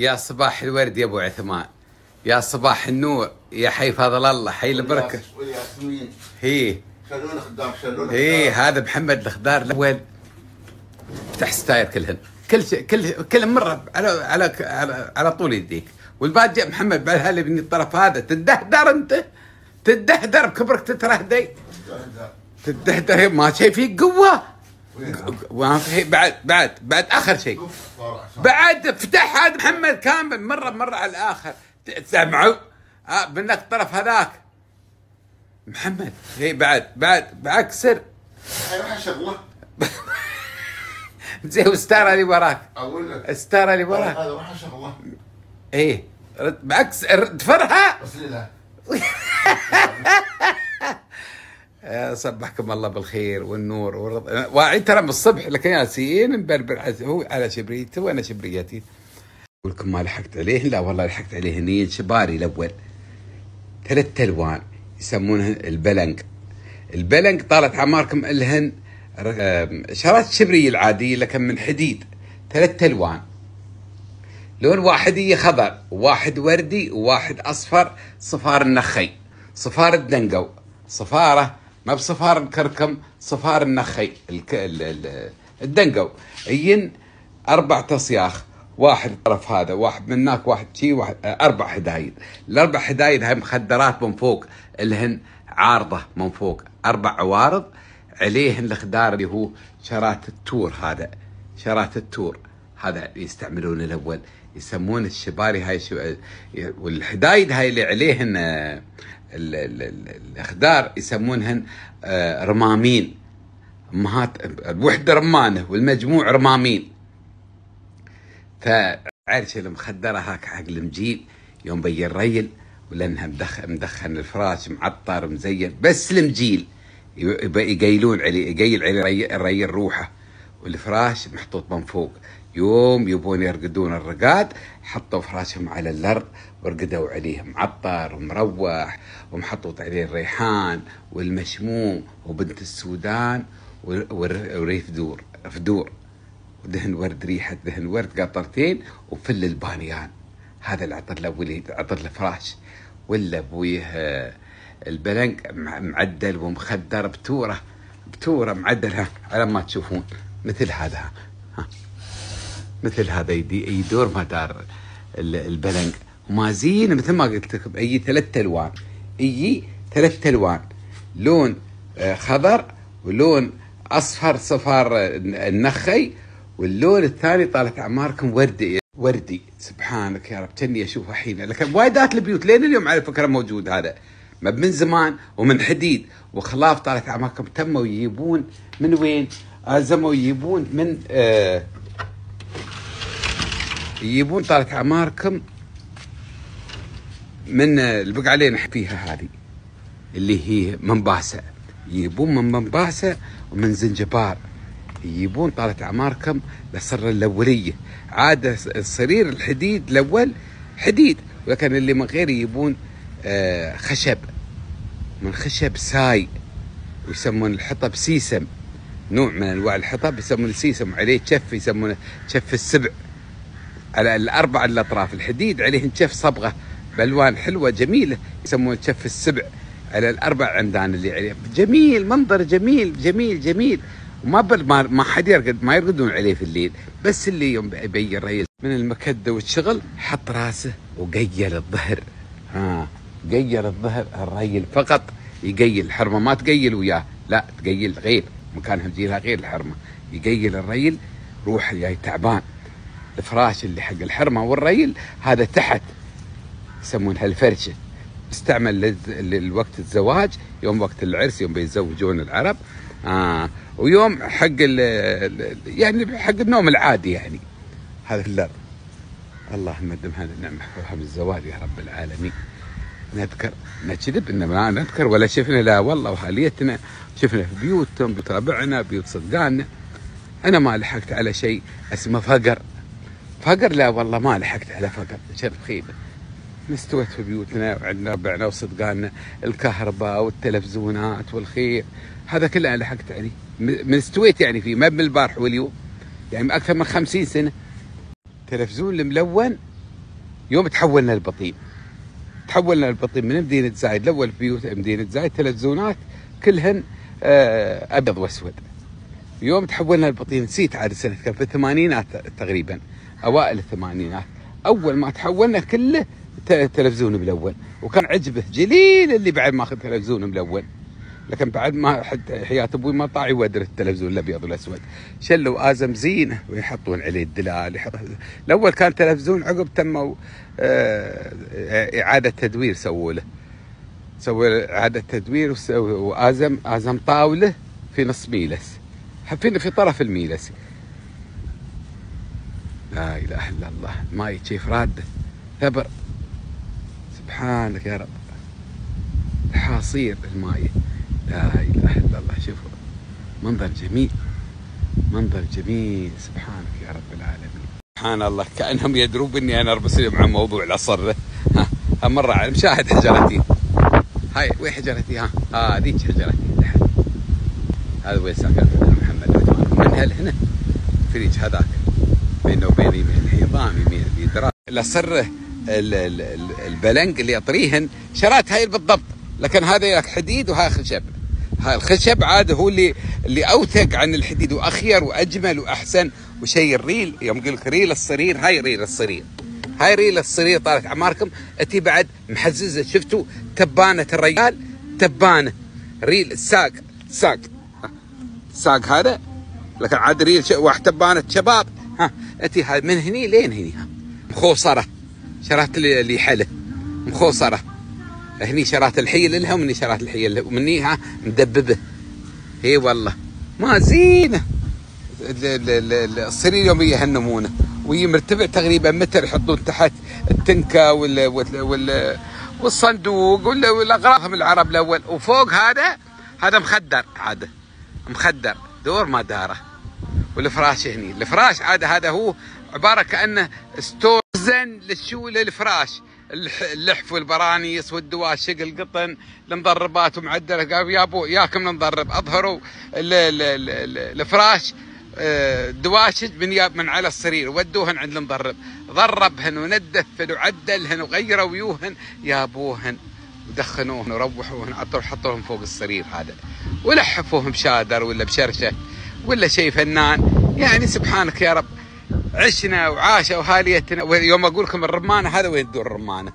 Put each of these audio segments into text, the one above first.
يا صباح الورد يا أبو عثمان. يا صباح النور. يا حي فضل الله حي البركة. والياسمين. هي. شلون خدام شلون هي هذا محمد الخضار الأول. افتح ستاير كلهن كل شيء كل كل مرة على على على, على طول يديك. والبعد جاء محمد بعد هذا من الطرف هذا. تدهدر أنت؟ تدهدر بكبرك تترهدي تدهدر. ما شيء فيك قوة؟ بعد بعد بعد آخر شيء. بعد فتح هذا محمد كامل مره مرة على الآخر. سمعوا آه منك الطرف هذاك. محمد هي بعد بعد بعكسر راح شغله زي والستاره اللي وراك. أقول لك. الستاره اللي وراك. هذا راح شغله إيه رد- بعكس دفرها بس لا. صبحكم الله بالخير والنور والرضا. واعي ترى من الصبح لكن ياسين مبربر هو على شبريته وأنا شبريتي أقول لكم ما لحقت عليه لا والله لحقت عليه هني شباري الأول. ثلاث ألوان يسمونها البلنق. البلنق طالت عماركم إلهن شرات الشبريه العادية لكن من حديد. ثلاث ألوان. لون واحد هي خضر وواحد وردي وواحد أصفر صفار النخي صفار الدنقو صفارة ما بصفار الكركم صفار النخي الك... ال... ال... الدنقو. هين أربع تصياخ واحد الطرف هذا واحد من هناك واحد شي واحد أربع حدايد. الأربع حدايد هاي مخدرات من فوق إلهن عارضة من فوق. أربع عوارض عليهن الخدار اللي هو شرات التور هذا. شرات التور. هذا يستعملون الأول يسمون الشباري هاي شو والحدايد هاي اللي عليهن الاخدار يسمونهن آه، رمامين. امهات الوحدة رمانة والمجموع رمامين. فعرش المخدرة هاك حق المجيل يوم بي الريل ولأنها مدخن مدخن الفراش معطر مزين. بس المجيل يقيلون عليه يقيل عليه الري- الريل روحه والفراش محطوط من فوق. يوم يبون يرقدون الرقاد حطوا فراشهم على الأرض ورقدوا عليه معطر ومروح ومحطوط عليه الريحان والمشموم وبنت السودان ور- ور- وريف دور فدور ودهن ورد ريحة دهن ورد قطرتين وفل البانيان. هذا العطر الأولي عطر الفراش ولا أبويه آه، البلنق مع- معدل ومخدر بتورة بتورة معدل ها على ما تشوفون مثل هذا. ها. مثل هذا يدور مدار ال- البلنق وما زين مثل ما قلت لكم اي ثلاث ألوان. إي ثلاث الوان لون آه، خضر ولون أصفر صفار آه، النخي واللون الثاني طالت أعماركم وردي. وردي. سبحانك يا رب. كني اشوفه حين. لكن وايدات البيوت. لين اليوم على فكرة موجود هذا. من زمان ومن حديد. وخلاف طالت أعماركم. تموا يجيبون من وين؟ أزموا يجيبون من آه يجيبون طالت أعماركم من البقعة اللي نحن فيها هذه اللي هي منباسة. يجيبون من منباسة ومن زنجبار. يجيبون طالت أعماركم للصرة الأولية. عاده الصرير الحديد الأول حديد ولكن اللي من غير يجيبون آه، خشب. من خشب ساي ويسمون الحطب سيسم. نوع من أنواع الحطب يسمونه سيسم عليه شف يسمونه شف السبع. على الأربع الأطراف الحديد عليه شف صبغة. بألوان حلوة جميلة يسمونه شف السبع على الأربع عمدان اللي عليه. جميل منظر جميل جميل جميل. وما ما, ما حد يرقد ما يرقدون عليه في الليل. بس اللي يوم يبي الريل من المكدة والشغل حط راسه وقيل الظهر. ها قيل الظهر الريل فقط يقيل الحرمة. ما تقيل وياه لا تقيل غير. مكانها مجيلها غير الحرمة. يقيل الريل روح جاي تعبان. الفراش اللي حق الحرمة والريل هذا تحت يسمونها الفرشه استعمل للز- للوقت الزواج يوم وقت العرس يوم بيتزوجون العرب آه ويوم حق ال يعني حق النوم العادي يعني. هذا في الأرض. اللهم دم هذه النعمة من الزواج يا رب العالمين. نذكر نكذب إن ما نذكر ولا شفنا لا والله وحاليتنا شفنا في بيوتهم بتابعنا بيوت صدقاننا. أنا ما لحقت على شيء اسمه فقر. فقر لا والله ما لحقت على فقر. شرف خيبة. مستوت في بيوتنا وعندنا ربعنا وصدقاننا الكهرباء والتلفزيونات والخير. هذا كله أنا لحقت عليه م- من استويت يعني فيه ما من البارح واليوم يعني أكثر من خمسين سنة. تلفزيون الملون يوم تحولنا البطيم تحولنا البطيم من مدينة زايد الأول بيوت مدينة زايد تلفزيونات كلهن آه، أبيض وأسود. يوم تحولنا البطيم نسيت عاد سنة كان في الثمانينات تقريبا أوائل الثمانينات. أول ما تحولنا كله تلفزيون ملون وكان عجبه جليل اللي بعد ماخذ تلفزيون ملون لكن بعد ما حياة أبوي ما طاع يودر التلفزيون الأبيض والأسود. شلوا آزم زينه ويحطون عليه الدلال. الأول كان تلفزيون عقب تموا آه، إعادة تدوير سووا له. سووا إعادة تدوير وازم آزم طاولة في نص ميلس. في في طرف الميلس. لا إله إلا الله. الماي كيف رادة. ثبر. سبحانك يا رب. حاصير الماي لا إله إلا الله. شوفوا. منظر جميل. منظر جميل. سبحانك يا رب العالمين. سبحان الله. كأنهم يدرون اني أنا اربس اليوم عن موضوع الاصر ها. مرة على مشاهد حجرتي هاي وين حجرتي ها. ها ذيك حجرتي هذا وين ساكن؟ محمد عثمان. من هل هنا؟ فريج هذاك. بينه وبين يمين الحيطان يمين الادراك الاصر ال- ال- ال- البلنج اللي يطريهن شرات هاي بالضبط. لكن هذا حديد وهاي خشب. هاي الخشب عاد هو اللي اللي أوثق عن الحديد. وأخير وأجمل وأحسن وشيء الريل يوم لك ريل الصرير هاي ريل الصرير. هاي ريل الصرير طالت عماركم أتي بعد محززة. شفتوا؟ تبانة الرجال تبانة. ريل الساق ساق. ساق هذا؟ لكن عاد ريل واحد تبانة شباب. ها أتي هاي من هني لين هني؟ ها. شرات اللي حله مخوصرة. هني شرات الحيل لها ومني شرات الحيل لها. ومني ها مدببة. إي والله. ما زينة. ال- ال- ال- ال- الصرير يوم يهنمونه وهي مرتفع تقريبا متر يحطون تحت التنكة وال وال وال والصندوق وال- والأغراض. العرب الأول. وفوق هذا هذا مخدر عاده مخدر. دور ما داره. والفراش هني. الفراش عاد هذا هو عبارة كأنه ستور زن للشو للفراش. الح- اللحف والبرانيس والدواشق القطن المضربات ومعدله قالوا يا ابو ياكم نضرب أظهروا ال- ال- ال- ال- الفراش آه، دواشج من من على السرير. ودوهن عند المضرب. ضربهن وندفن وعدلهن وغيروا ويوهن. يا ابوهن ودخنوهن وروحوهن. عطوا حطوهم فوق السرير هذا. ولحفوهم شادر ولا بشرشة ولا شيء فنان. يعني سبحانك يا رب. عشنا وعاشا وهاليتنا. ويوم أقول لكم الرمانة هذا وين تدور الرمانة؟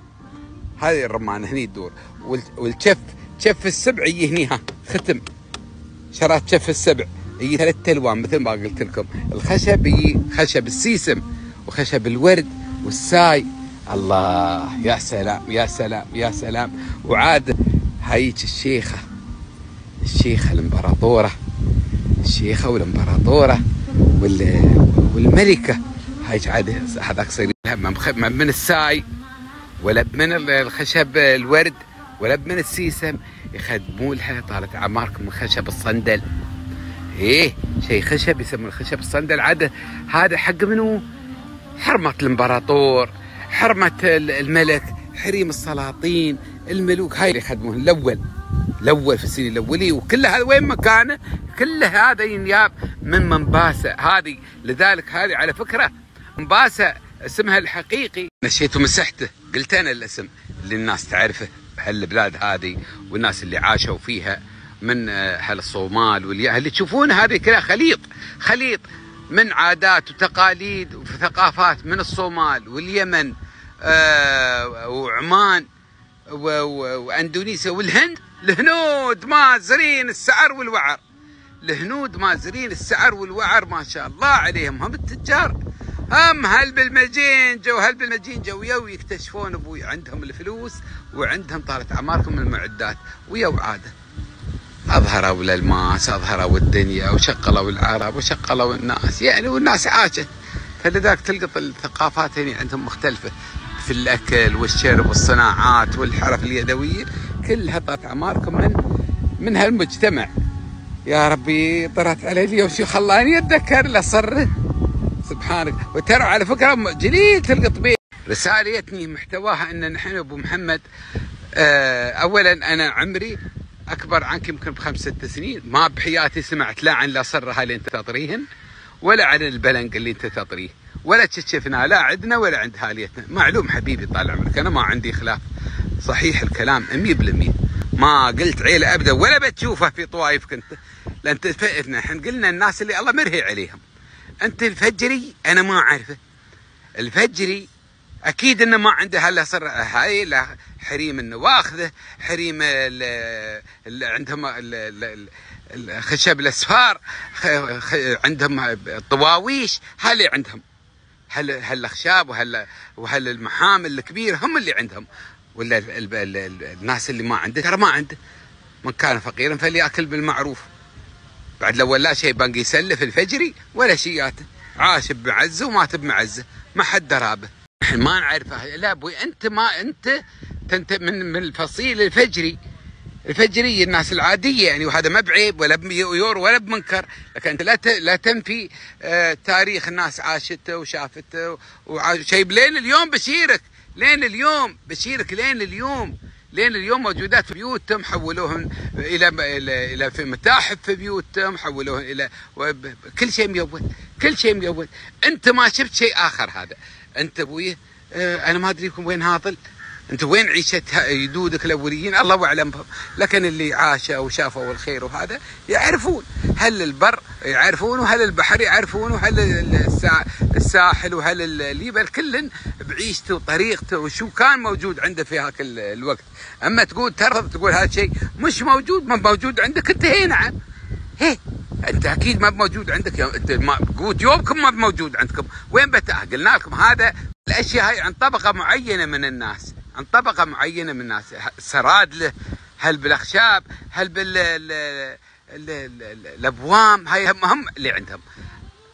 هذه الرمانة هني تدور. وال- والكف كف السبع يجي هني ها ختم. شرات كف السبع. يجي ثلاث ألوان مثل ما قلت لكم. الخشب يجي خشب السيسم وخشب الورد والساي. الله يا سلام يا سلام يا سلام. وعاد هيك الشيخة. الشيخة الإمبراطورة. الشيخة والإمبراطورة. وال والملكة. هيك عاد هذاك صير ما من الساي ولا من ال- الخشب الورد ولا من السيسم. يخدموا لها طالت اعماركم من خشب الصندل. إيه شيء خشب يسمونه خشب الصندل. عاد هذا حق منو؟ حرمة الإمبراطور حرمة ال- الملك حريم السلاطين الملوك. هاي اللي يخدمون الأول. الأول في السنين الأولية وكل هذا وين مكانه؟ كل هذا ينياب من منباسة هذه. لذلك هذه على فكرة منباسة اسمها الحقيقي. نشيت ومسحته. قلت أنا الاسم اللي الناس تعرفه بهالبلاد هذه والناس اللي عاشوا فيها من آه، أهل الصومال واللي اللي تشوفون هذه كلها خليط خليط من عادات وتقاليد وثقافات من الصومال واليمن آه، وعمان وأندونيسيا والهند. الهنود مازرين السعر والوعر. الهنود مازرين السعر والوعر ما شاء الله عليهم. هم التجار. هم هل بالمجينجة وهل بالمجينجة ويو يكتشفون أبوي عندهم الفلوس وعندهم طالت اعماركم المعدات. ويو عاده أظهروا للماس أظهروا الدنيا وشغلوا العرب وشغلوا الناس. يعني والناس عاشت. فلذلك تلقط الثقافات هنا عندهم مختلفة. في الأكل والشرب والصناعات والحرف اليدوية. كلها طلعت أعماركم من من هالمجتمع. يا ربي طرت علي اليوم شو خلاني أتذكر الاصر سبحانك. وترى على فكرة جليل رسالة جتني محتواها إن نحن أبو محمد آه، اولا أنا عمري أكبر عنك يمكن بخمس ست سنين. ما بحياتي سمعت لا عن لا صرها اللي أنت تطريهن ولا عن البلنق اللي أنت تطريه. ولا تشفنا لا عندنا ولا عند هاليتنا. معلوم حبيبي طال عمرك أنا ما عندي خلاف. صحيح الكلام 100% ما قلت عيلة أبدا ولا بتشوفه في طوائفك أنت. لأن إحنا قلنا الناس اللي الله مرهي عليهم. أنت الفجري؟ أنا ما أعرفه. الفجري أكيد إنه ما عنده هلا صار هاي لا حريم النواخذه حريم ال ال عندهم ال ال الخشب الأسفار عندهم الطواويش. هاللي عندهم. هل هالاخشاب وهال وهال المحامل الكبيرة هم اللي عندهم. ولا ال ال ال ال الناس اللي ما عنده ترى ما عنده. من كان فقيرا فليأكل بالمعروف. بعد لو لا شيء بنقي يسلف الفجري ولا شياته عاش بمعزه ومات بمعزه. ما حد درابه. ما نعرفه لا أبوي أنت ما أنت انت من من الفصيل الفجري. الفجري الناس العادية يعني وهذا ما بعيب ولا بيور ولا بمنكر. لكن أنت لا لا تنفي آه، تاريخ الناس عاشته وشافته وشيء لين اليوم بشيرك. لين اليوم بشيرك لين اليوم. لين اليوم موجودات في بيوتهم حولوهن إلى إلى في متاحف في بيوتهم حولوهن إلى كل شيء ميود كل شيء ميود أنت ما شفت شيء آخر هذا. أنت أبوي آه، أنا ما أدري لكم وين هاطل انت وين عيشه جدودك الأوليين؟ الله أعلم. لكن اللي عاشوا وشافوا الخير وهذا يعرفون. هل البر يعرفون وهل البحر يعرفون وهل السا- الساحل وهل الجبل كل بعيشته وطريقته وشو كان موجود عنده في هاك ال- الوقت. أما تقول ترفض تقول هذا الشيء مش موجود ما موجود عندك أنت هي نعم هي أنت أكيد ما موجود عندك أنت ما قوت يومكم ما موجود عندكم. وين بتاه قلنا لكم هذا الأشياء هاي عن طبقة معينة من الناس. عن طبقة معينة من الناس. سرادله هل بالأخشاب هل بال ال- ال- ال- ال- الأبوام هاي هم, اللي عندهم.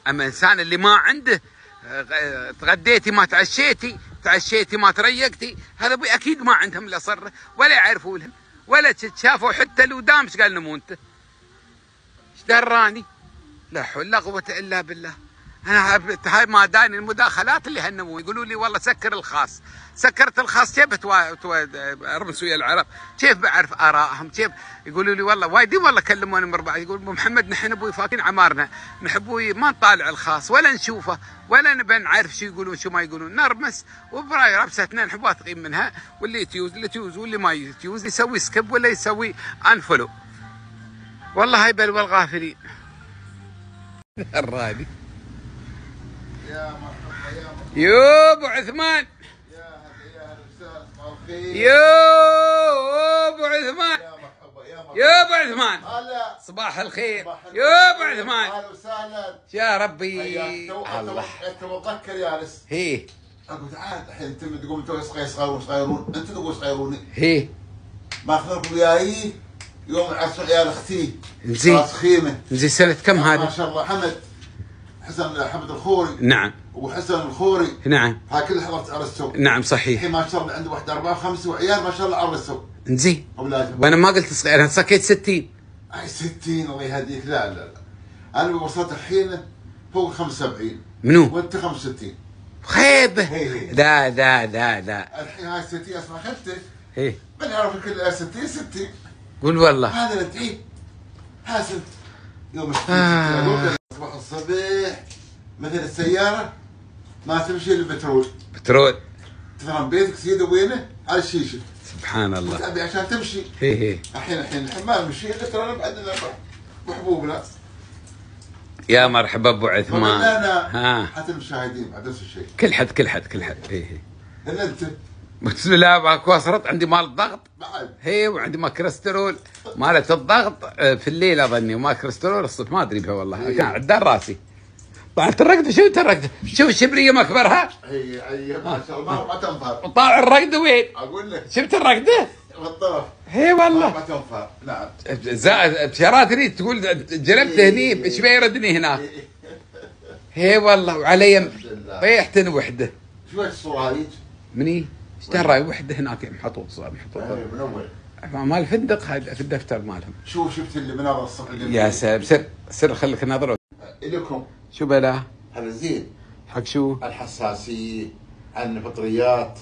أما الإنسان اللي ما عنده تغديتي ما تعشيتي تعشيتي ما تريقتي هذا أكيد ما عندهم الا صره ولا يعرفوا لهم ولا تشافوا حتى الودام إيش قال نمو أنت. إيش دراني لا حول ولا قوة إلا بالله. أنا هاي ما داني المداخلات اللي هنموا يقولوا لي والله سكر الخاص. سكرت الخاص كيف. ارمس ويا العرب؟ كيف بعرف آرائهم؟ كيف؟ يقولوا لي والله وايدين والله كلموني من ربع يقول محمد نحن أبوي فاكين عمارنا. نحبوي ما نطالع الخاص ولا نشوفه ولا نبى نعرف شو يقولون شو ما يقولون. نرمس وبراي ربستنا نحب واثقين منها واللي تيوز اللي تيوز واللي ما يتيوز يسوي skip ولا يسوي unfollow. والله هاي بل والغافلين. الرادي. يا مرحبا يا أبو عثمان. يا هلا يا هلا أبو عثمان. يا مرحبا يا مرحبا يا أبو عثمان. صباح الخير. يا أبو عثمان. أهلا وسهلا يا ربي. الله. تو اتذكر جالس هي. أقول تعال الحين انت تقوم تو صغير صغيرون صغيرون انت تقول صغيروني هي. ماخذكم وياي يوم العصر عيال أختي زين. خيمة. زين سنة كم ما هذا؟ شاء الله. حمد. حسن حمد الخوري. نعم. وحسن الخوري. نعم. هاي كلها حضرت عرسهم نعم صحيح. الحين ما شاء الله عنده واحد أربعة خمسه وعيال ما شاء الله عرسوا زين. وأنا ما قلت صغير أنا سكيت 60 هاي 60 الله يهديك. لا لا لا. أنا وصلت الحين فوق 75 منو؟ وأنت 65 خيبة. لا لا لا لا. الحين هاي 60 أسمع خدته هي من يعرف كل 60 60 قول والله. هذا اللي تعيد حاسب يوم آه. الصبح مثل السيارة ما تمشي البترول بترول. تفهم بيتك سيدة وينه؟ على الشيشه سبحان الله. تبي عشان تمشي. هي هي. الحين الحين الحين ما نمشي إلا ترى عندنا محبوبنا يا مرحبا أبو عثمان. ها. حتى المشاهدين بعد نفس الشيء. كل حد كل حد كل حد. هي هي. إلا أنت. بس لا ماكو وصلت عندي مال الضغط. بعد هي وعندي ما كوليسترول. مالت الضغط آه، في الليل أظني وما كوليسترول الصبح ما أدري بها والله. إيه. كان عدال راسي. طلعت الرقده شو الرقده شوف الشبرية مكبرها هي هي ما شاء الله ما تنفر وطالع الرقده وين؟ أقول لك. شفت الرقده بالطرف. هي ما والله. ما تنفر نعم. زائد بشارات هني تقول جلبت هني إيش بيردني هناك هي والله وعلي يم طيحتن وحدة. شو الصورة هذيك؟ مني؟ اشترى وحده هناك محطوط صار محطوط إيه، من أول؟ مال الفندق هذا في الدفتر مالهم. شو شفت اللي منار الصبح يا سلام سر سر خليك نظرة. لكم شو بلا؟ هذا زين. حق شو؟ الحساسيه عن الفطريات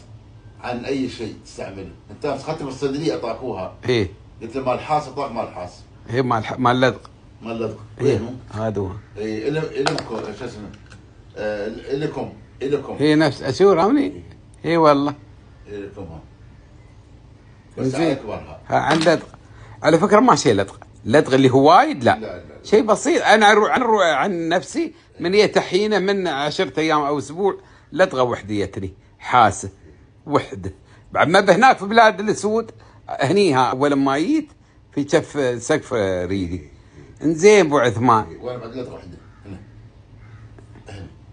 عن أي شيء تستعمله. أنت اخذت من الصيدليه اعطاكوها إيه. قلت له مال حاس اعطاك مال حاس هي مال ح- مال لدغ مال لدغ إيه، وينه؟ هذا هو. اي الكم شو اسمه؟ آه، الكم الكم هي نفس اشور عمني؟ اي والله. على ها عن لدغ على فكرة ما شيء لدغ لدغ اللي هو وايد لا, لا، لا. شيء بسيط. أنا عن عن, عن نفسي من يتحينه من عشرة أيام أو أسبوع لدغه وحديتني. حاسه وحده بعد ما هناك في بلاد الاسود هنيها أول ما جيت في كف سقف ريدي. إنزين أبو عثمان. إيه، وأنا بعد لدغ وحدة؟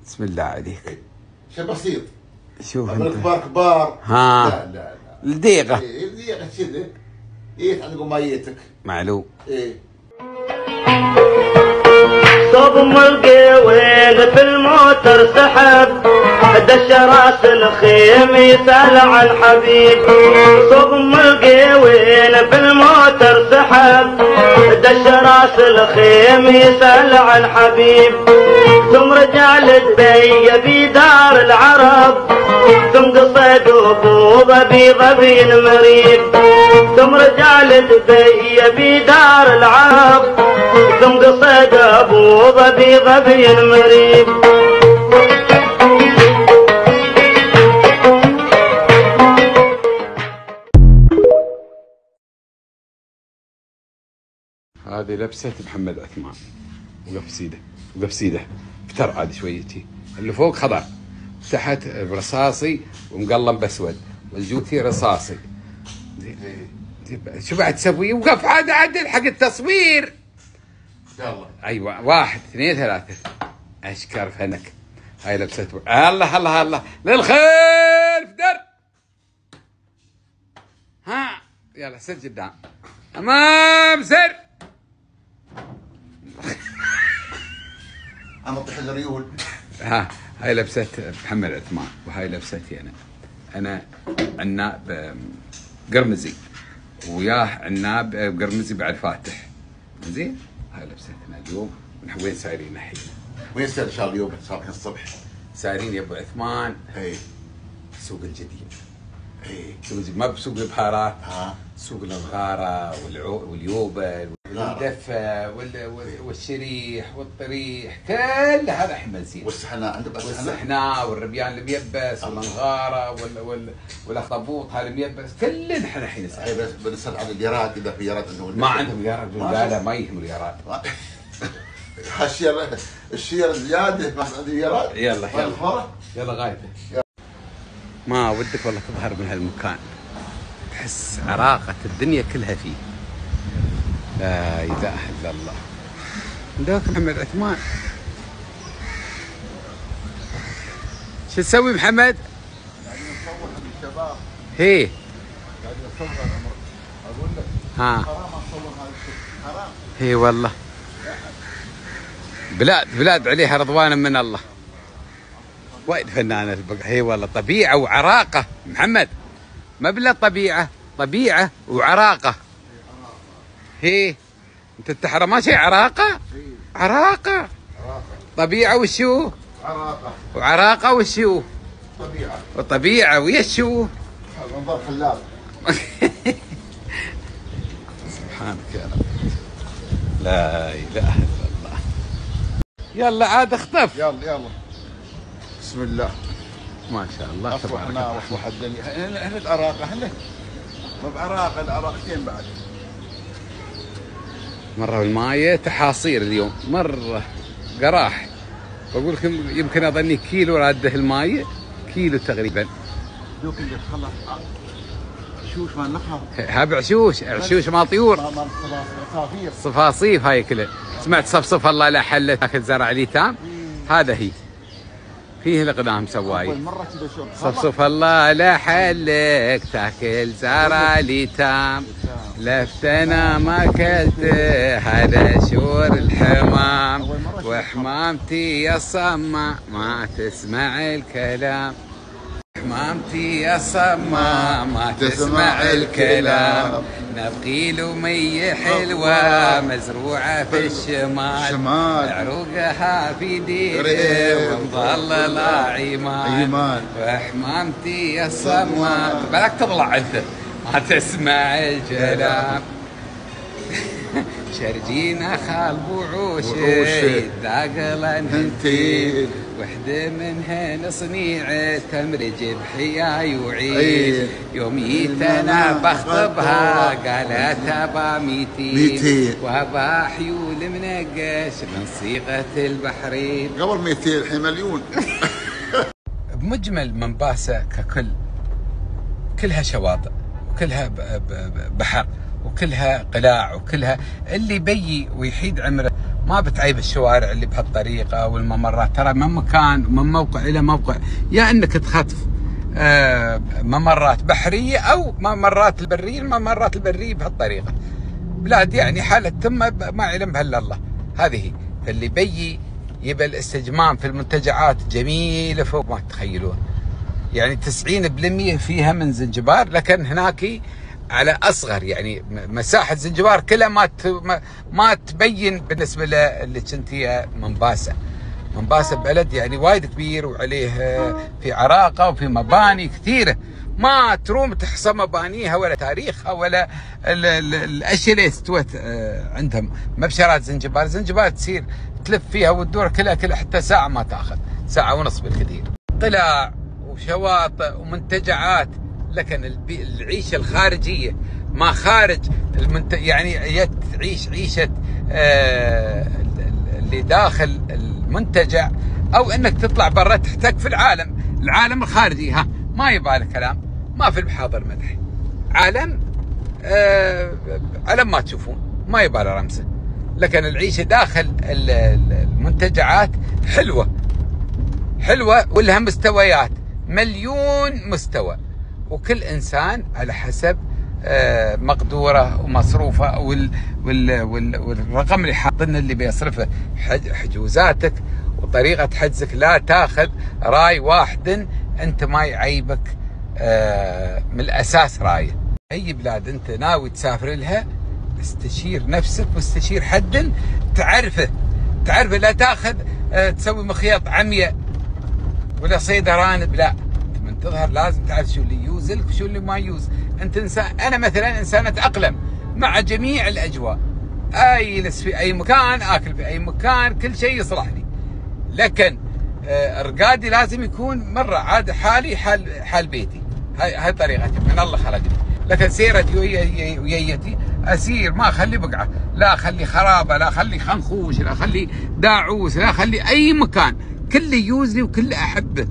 بسم الله عليك. شيء بسيط. شوف أنت؟ الكبار كبار. ها. لا لا لا. الدقيقه إيه دقيقة كذا إيه عندكم ميتك. معلوم. إيه. صب القويل في الموتر سحب. دش راس الخيم يسأل عن حبيب. صب القويل في الموتر سحب. دش راس الخيم يسأل عن حبيب. ثم رجع لدبي بدار العرب. ثم قصد ظبي ظبي مريب. ثم رجع لدبي بدار العرب. ثم قصد ظبي ظبي مريب. هذه لبسة محمد عثمان. وقف سيده. وقف سيده. افتر عاد شويتي اللي فوق خضر تحت برصاصي ومقلم بأسود والجوتي رصاصي. شو بعد تسوي؟ وقف عاد عدل حق التصوير. يلا. أيوه واحد اثنين ثلاثة. أشكر فنك. هاي لبسة الله الله الله. للخير في در ها يلا سر قدام أمام سر. أنا اطيح الريول ها هاي لبسة محمد عثمان وهاي لبستي أنا. أنا عناب قرمزي وياه عناب قرمزي بعد فاتح زين؟ هاي لبستنا اليوم. وين سايرين الحين؟ وين سال إن شاء الله اليوم؟ صباح الصبح. سايرين يا أبو عثمان. إيه. سوق الجديد. سوق الجديد ما بسوق البهارات ها سوق والعو- واليوبل. والدفة وال- وال- والشريح والطريح. كل هذا الحين بنزين والسحناء. عندك السحناء والربيان الميبس والمنغارة وال وال والأخطبوط هذا الميبس. كلنا إحنا الحين. اي بس بنسال عن اليارات إذا في يارات عندهم. ما عندهم يارات لا. لا ما يهم اليارات. الشير الشير زياده ما عندي يارات؟ يلا، يلا. يلا غايته ما ودك والله تظهر من هالمكان. تحس عراقة الدنيا كلها فيه. لا إله إلا الله. ذاك محمد عثمان. شو تسوي محمد؟ الشباب هي. قاعد أقول لك ها. حرام اصور هذا الشيء حرام هي والله. بلاد بلاد عليها رضوان من الله. وايد فنانة البقرة هي والله طبيعة وعراقة. محمد ما بلا طبيعة طبيعة وعراقة. هي انت التحرى ما شيء عراقة؟ عراقة. طبيعة وشو؟ عراقه وعراقة وشو؟ طبيعه وطبيعة ويشو؟ منظر خلاب سبحانك يا رب. لا إله إلا الله. يلا عاد اخطف يلا يلا. بسم الله. ما شاء الله تبارك الله. افرح الدنيا. هنا العراقه هنا ما بعراقه العراقتين بعد؟ مرة الماية تحاصير اليوم. مرة. قراح بقول لكم يمكن أظني كيلو راده الماية. كيلو تقريبا. دوك اللي خلاص شوش مال نخر هاب عشوش. عشوش ما طيور. ما مال صفافير. صفاصيف هاي كلها. سمعت صفصف الله لا حلت تاكل زرع ليتام هذا هي. فيه الإقدام سواي. صفصف الله لا حلك تاكل زرع ليتام لفتنا ما كلت هذا شور الحمام. وحمامتي يا صمة ما تسمع الكلام. حمامتي يا صمة ما تسمع الكلام. نبقي له مية حلوة مزروعة في الشمال. شمال. عروقها في ديري. ومظللة عيمان. وحمامتي يا صمة بالك تطلع أنت. ما تسمع الكلام. شرجينا خال بوعوش بوعوش. داقلا هنتين. وحدة منهن صنيعة تمرج بحياي وعيد عيد. يوم جيت أنا بخطبها قالت أبا ميتين ميتين. وأبا حيول منقش من صيغة البحرين قبل 200 الحين مليون بمجمل منباسة ككل كلها شواطئ وكلها بحر وكلها قلاع وكلها اللي بيي ويحيد عمره. ما بتعيب الشوارع اللي بهالطريقة والممرات. ترى من مكان من موقع إلى موقع يا أنك تخطف آه، ممرات بحرية أو ممرات البرية. الممرات البرية بهالطريقة. بلاد يعني حالة ثم ما علم بها إلا الله. هذه فاللي بيي يبى الاستجمام في المنتجعات جميلة فوق ما تتخيلون. يعني 90% فيها من زنجبار لكن هناك على أصغر يعني مساحة زنجبار كلها ما ما- تبين بالنسبة اللي كنت هي منباسة. منباسة بلد يعني وايد كبير وعليه في عراقة وفي مباني كثيرة. ما تروم تحصى مبانيها ولا تاريخها ولا ال- ال- الأشياء اللي استوت آه، عندهم. مبشرات زنجبار. زنجبار تصير تلف فيها وتدور كلها كلها حتى ساعة ما تأخذ. ساعة ونص بالكثير. قلاع وشواطئ ومنتجعات. لكن العيشة الخارجية ما خارج المنت... يعني تعيش عيشة آه اللي داخل المنتجع أو إنك تطلع برا تحتك في العالم. العالم الخارجي ها ما يبالي كلام ما في المحاضر مدح. عالم آه علم ما تشوفون ما يبالي رمزة. لكن العيشة داخل ال- ال- المنتجعات حلوة. حلوة ولها مستويات. مليون مستوى. وكل إنسان على حسب آه، مقدورة ومصروفة وال وال وال والرقم اللي حاطينه اللي بيصرفه. حج- حجوزاتك وطريقة حجزك لا تاخذ رأي واحد أنت ما يعيبك آه، من الأساس رأيه. أي بلاد أنت ناوي تسافر لها استشير نفسك واستشير حد تعرفه. تعرفه لا تاخذ آه، تسوي مخيط عمياء ولا صيدة رانب لا. تظهر لازم تعرف شو اللي يوزلك وشو اللي ما يوز. انت انسان أنا مثلا إنسان أتأقلم مع جميع الأجواء. اجلس في أي مكان آكل في أي مكان كل شيء يصلح لي. لكن آه، ارقادي لازم يكون مرة عاد حالي حال حال بيتي. هاي هاي طريقتي. من الله خلقني. لكن سيرتي ويا- ويايتي أسير ما أخلي بقعة. لا أخلي خرابة لا أخلي خنخوش لا أخلي داعوس لا أخلي أي مكان. كله يوزني وكله أحبه.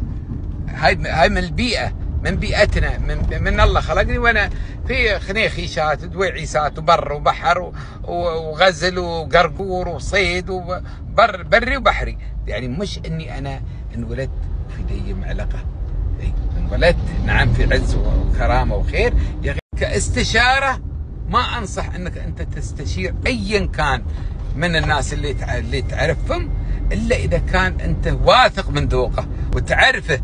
هاي هاي من البيئة من بيئتنا من من الله خلقني وأنا في خنيخيشات ودويعيسات وبر وبحر وغزل وقرقور وصيد وبر بري وبحري. يعني مش إني أنا انولدت في دي معلقة. انولدت نعم في عز وكرامة وخير. كاستشارة ما أنصح إنك أنت تستشير ايا كان من الناس اللي اللي تعرفهم إلا إذا كان أنت واثق من ذوقه وتعرفه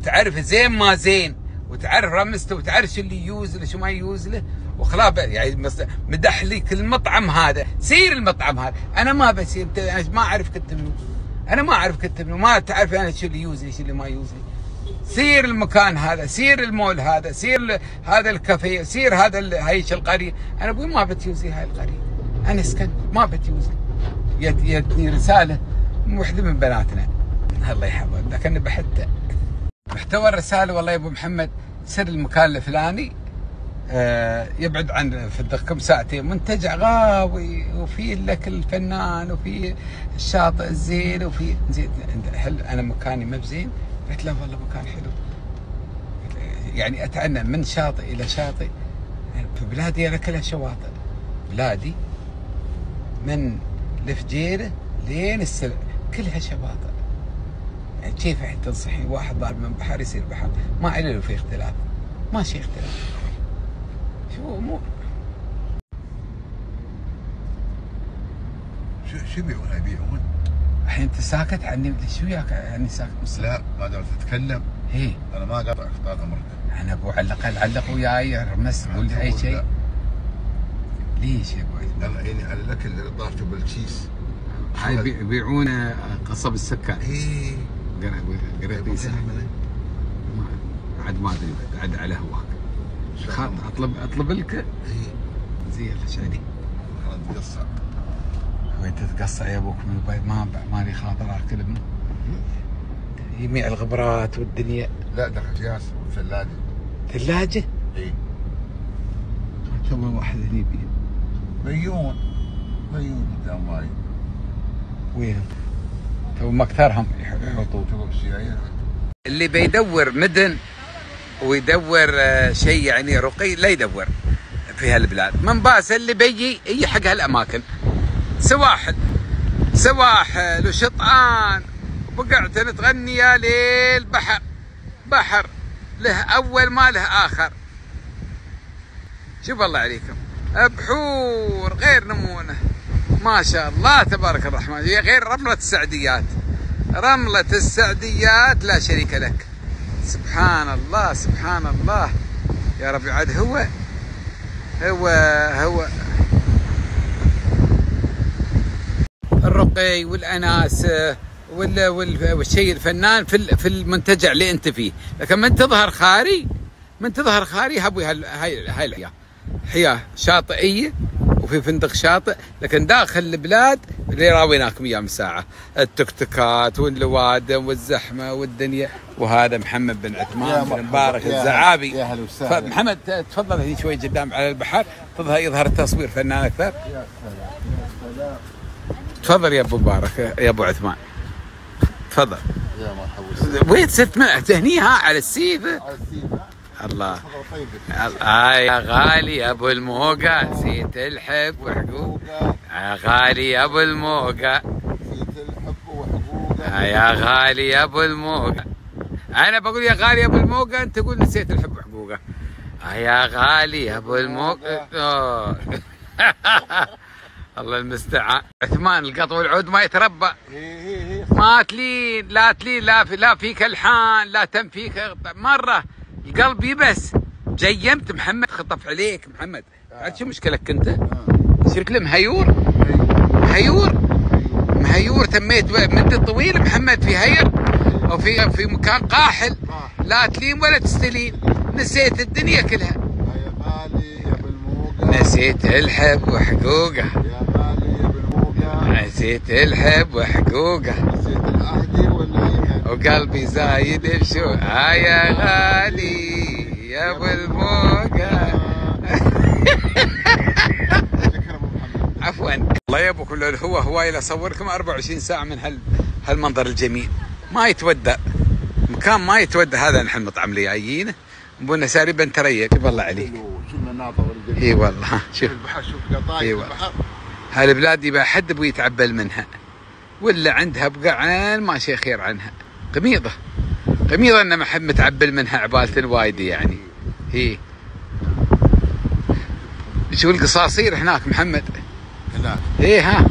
وتعرف زين ما زين وتعرف رمسته وتعرف شو اللي يوز له شو ما يوز له وخلاص يعني مدح لك المطعم هذا. سير المطعم هذا. أنا ما بسير انت أنا ما أعرف كنت منو. أنا ما أعرف كنت منو. ما تعرف أنا شو اللي يوز لي شو اللي ما يوز لي. سير المكان هذا سير المول هذا سير هذا الكافيه سير هذا هيش القرية. أنا أبوي ما بتيوزي هاي القرية. أنا اسكن ما بتيوزي يتني رسالة من وحدة من بناتنا. الله يحفظه لكن بحتة. محتوى الرسالة والله يا أبو محمد سر المكان الفلاني آه، يبعد عن فدكم ساعتين. منتجع غاوي وفي لك الفنان وفي الشاطئ الزين وفي زين هل أنا مكاني ما بزين؟ قلت لا والله مكان حلو. يعني اتعنى من شاطئ إلى شاطئ. في بلادي أنا كلها شواطئ. بلادي من الفجيره لين السلع كلها شواطئ. كيف تنصحين واحد ضارب من بحر يصير بحر؟ ما علي له في اختلاف. ماشي اختلاف. شو مو شو شو يبيعون؟ يبيعون؟ الحين انت ساكت عني؟ شو وياك يعني ساكت؟ لا. ما دام تتكلم. هي. أنا ما قاطعك طال عمرك أنا أبو علق علق وياي رمس قول لي أي شيء. ليش يا أبوي لا يعني على الاكل اللي ضافته بال cheese هاي يبي- يبيعون قصب السكر. إيه قريبيس عاد ما أدري عاد على هواك. اطلب أطلب لك؟ إيه. زين يلا شادي تقصر وين تتقصى يا أبوك من البيت؟ ما مالي خاطر أكل منه. يميع الغبرات والدنيا. لا دخل جاس ثلاجة. ثلاجة؟ اي تو واحد هني بي مليون. مليون قدام وايد وين؟ ما اكثرهم يحطوا اللي بيدور مدن ويدور آه، شيء يعني رقي لا يدور في هالبلاد. من باس اللي بيجي يجي حق هالأماكن. سواحل. سواحل وشطآن. وبقعت تغني يا ليل بحر. بحر. له أول ما له آخر. شوف الله عليكم. بحور غير نمونة. ما شاء الله تبارك الرحمن. هي غير رملة السعديات. رملة السعديات لا شريك لك. سبحان الله سبحان الله. يا ربي عاد هو هو هو. الرقي والاناسه وال وال- والشيء الفنان في في المنتجع اللي أنت فيه. لكن من تظهر خاري من تظهر خاري هبوي هاي هاي الحياة. حياة شاطئية وفي فندق شاطئ لكن داخل البلاد اللي راويناكم اياه من ساعة. التكتكات واللوادم والزحمة والدنيا. وهذا محمد بن عثمان بن مبارك الزعابي. يا هلا وسهلا. محمد تفضل هني شوي قدام على البحر. تظهر يظهر التصوير فنان أكثر. يا سلام. تفضل يا أبو مبارك يا أبو عثمان. تفضل. يا مرحبا وين صرت هني ها على السيفه على السيف. الله. طيب. آه يا غالي أبو الموقع. نسيت الحب وحقوق. يا غالي أبو الموقع. نسيت الحب وحقوقه يا غالي أبو الموقع. أنا بقول يا غالي أبو الموقع أنت تقول نسيت الحب وحقوقه يا غالي أبو الموقع. الله المستعان. عثمان القط والعود ما يتربى. هي هي هي ما تلين لا تلين لا في لا فيك الحان لا تم فيك مرة. القلب يبس جيمت محمد خطف عليك محمد. عاد شو مشكلك انت؟ شكله مهيور مهيور مهيور تميت مدة طويلة محمد في هير أو في في مكان قاحل. لا تلين ولا تستلين. نسيت الدنيا كلها. يا غالي يا بالموقع نسيت الحب وحقوقه. يا غالي يا بالموقع نسيت الحب وحقوقه. نسيت العهدي ولا يمين وقلبي زايد بشو آه يا غالي يا أبو الموقع. عفوا. الله يا كل هو هواي اصوركم 24 ساعة من هال هالمنظر الجميل. ما يتودى. مكان ما يتودى هذا نحن المطعم اللي جايينه بونا ساري بن تريق بالله عليك. إي والله. ها شوف. البحر شوف قطايف. البحر. هالبلاد يبقى حد بو يتعبل منها. ولا عندها بقعان ما شي خير عنها. قميضة. قميضة إن محب متعبل منها عبالة وايد يعني. هي. شو القصاصير هناك محمد؟ هناك. إيه ها.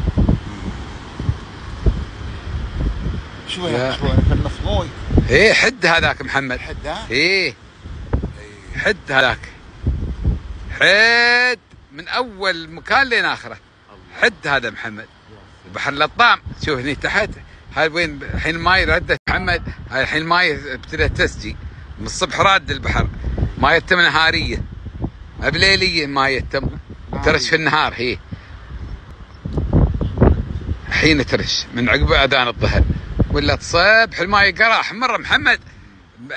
شو يا. شو في النص موي إيه حد هذاك محمد. حد ها؟ إيه. حد هذاك. حد. من أول مكان لين آخره. حد هذا محمد. بحر لطام شوف هني تحت. هاي وين الحين الماي ردت محمد هاي الحين الماي ابتدت تسقي. من الصبح راد البحر. ما يتم نهارية. ما بليلية ما يتم ترش في النهار هي. حين ترش. من عقب أذان الظهر. ولا تصبح الماي قراح مره محمد.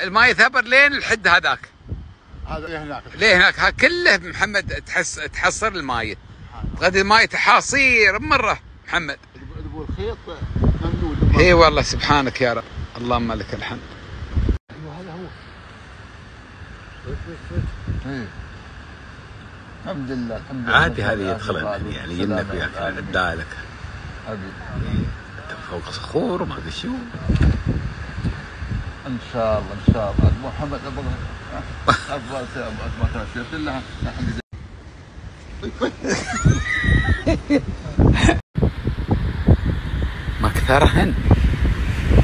الماي ثبر لين الحد هذاك. هذا هناك؟ ليه هناك؟ ها كله محمد تحس تحصر الماي. غادي الماي تحاصير مرة. محمد. ابو الخيط اي والله سبحانك يا رب. اللهم لك الحمد. أيوه هذا هو. إيه. الحمد لله الحمد لله. عادي هذه يدخلن يعني يلنا فيها الدالك فوق صخور وما أدري شو. إن شاء الله إن شاء الله. ابو محمد ابو ابو ابو ابو شفت لها كثرهن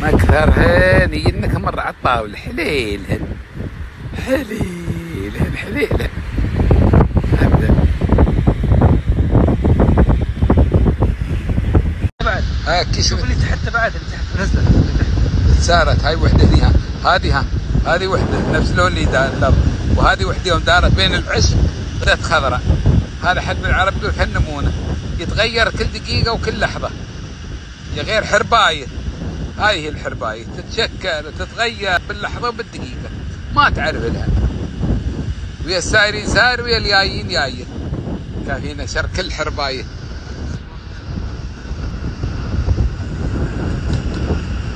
ما كثرهن يجنك مرة على الطاولة حليلهن حليلهن حليلهن أبدا. بعد. كشف شوف اللي تحت بعد اللي تحت. نزلت اللي تحت. سارت هاي وحدة هنيها هذه ها. هذه وحدة. نفس لون اللي دار. الأرض وهذه وحدة يوم دارت بين العش بدات خضراء هذا حد بالعرب يقول لك النمونه يتغير كل دقيقة وكل لحظة. يا غير حرباية. هاي هي الحرباية. تتشكل وتتغير باللحظة وبالدقيقة. ما تعرف لها. ويا السايرين ساير ويا الجايين جاية كافينا شر كل حربايه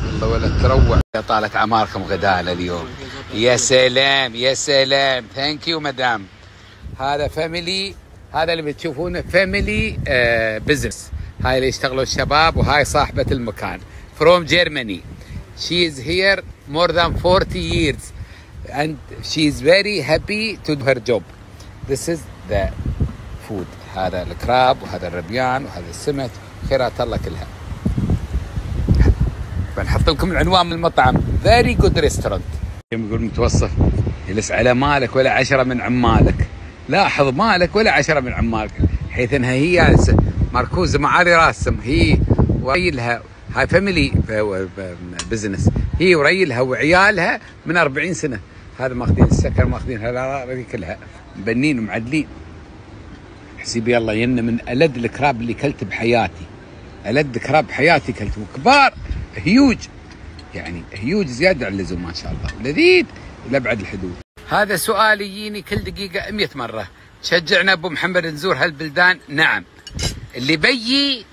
والله ولا تروع. يا طالت أعماركم غداله اليوم يا سلام يا سلام. thank you madam هذا family هذا اللي بتشوفونه family business هاي اللي يشتغلوا الشباب وهاي صاحبة المكان. From Germany. She is here more than 40 years and she is very happy to do her job. This is the food. هذا الكراب وهذا الربيان وهذا السمك. خيرات الله كلها. بنحط لكم العنوان من المطعم. very good restaurant يقول متوصف يلس على مالك ولا عشرة من عمالك. لاحظ مالك ولا عشرة من عمالك حيث إنها هي مركوزة معالي راسم. هي وريلها هاي family business هي وريلها وعيالها من 40 سنة. هذا ماخذين السكر ماخذين هذه كلها. مبنين ومعدلين. حسيبي الله إن من ألذ الكراب اللي كلت بحياتي. ألذ كراب بحياتي كلتهم كبار هيوج يعني هيوج زيادة عن اللزوم ما شاء الله. لذيذ لابعد الحدود. هذا سؤال يجيني كل دقيقة 100 مرة. تشجعنا أبو محمد نزور هالبلدان؟ نعم. اللي بيي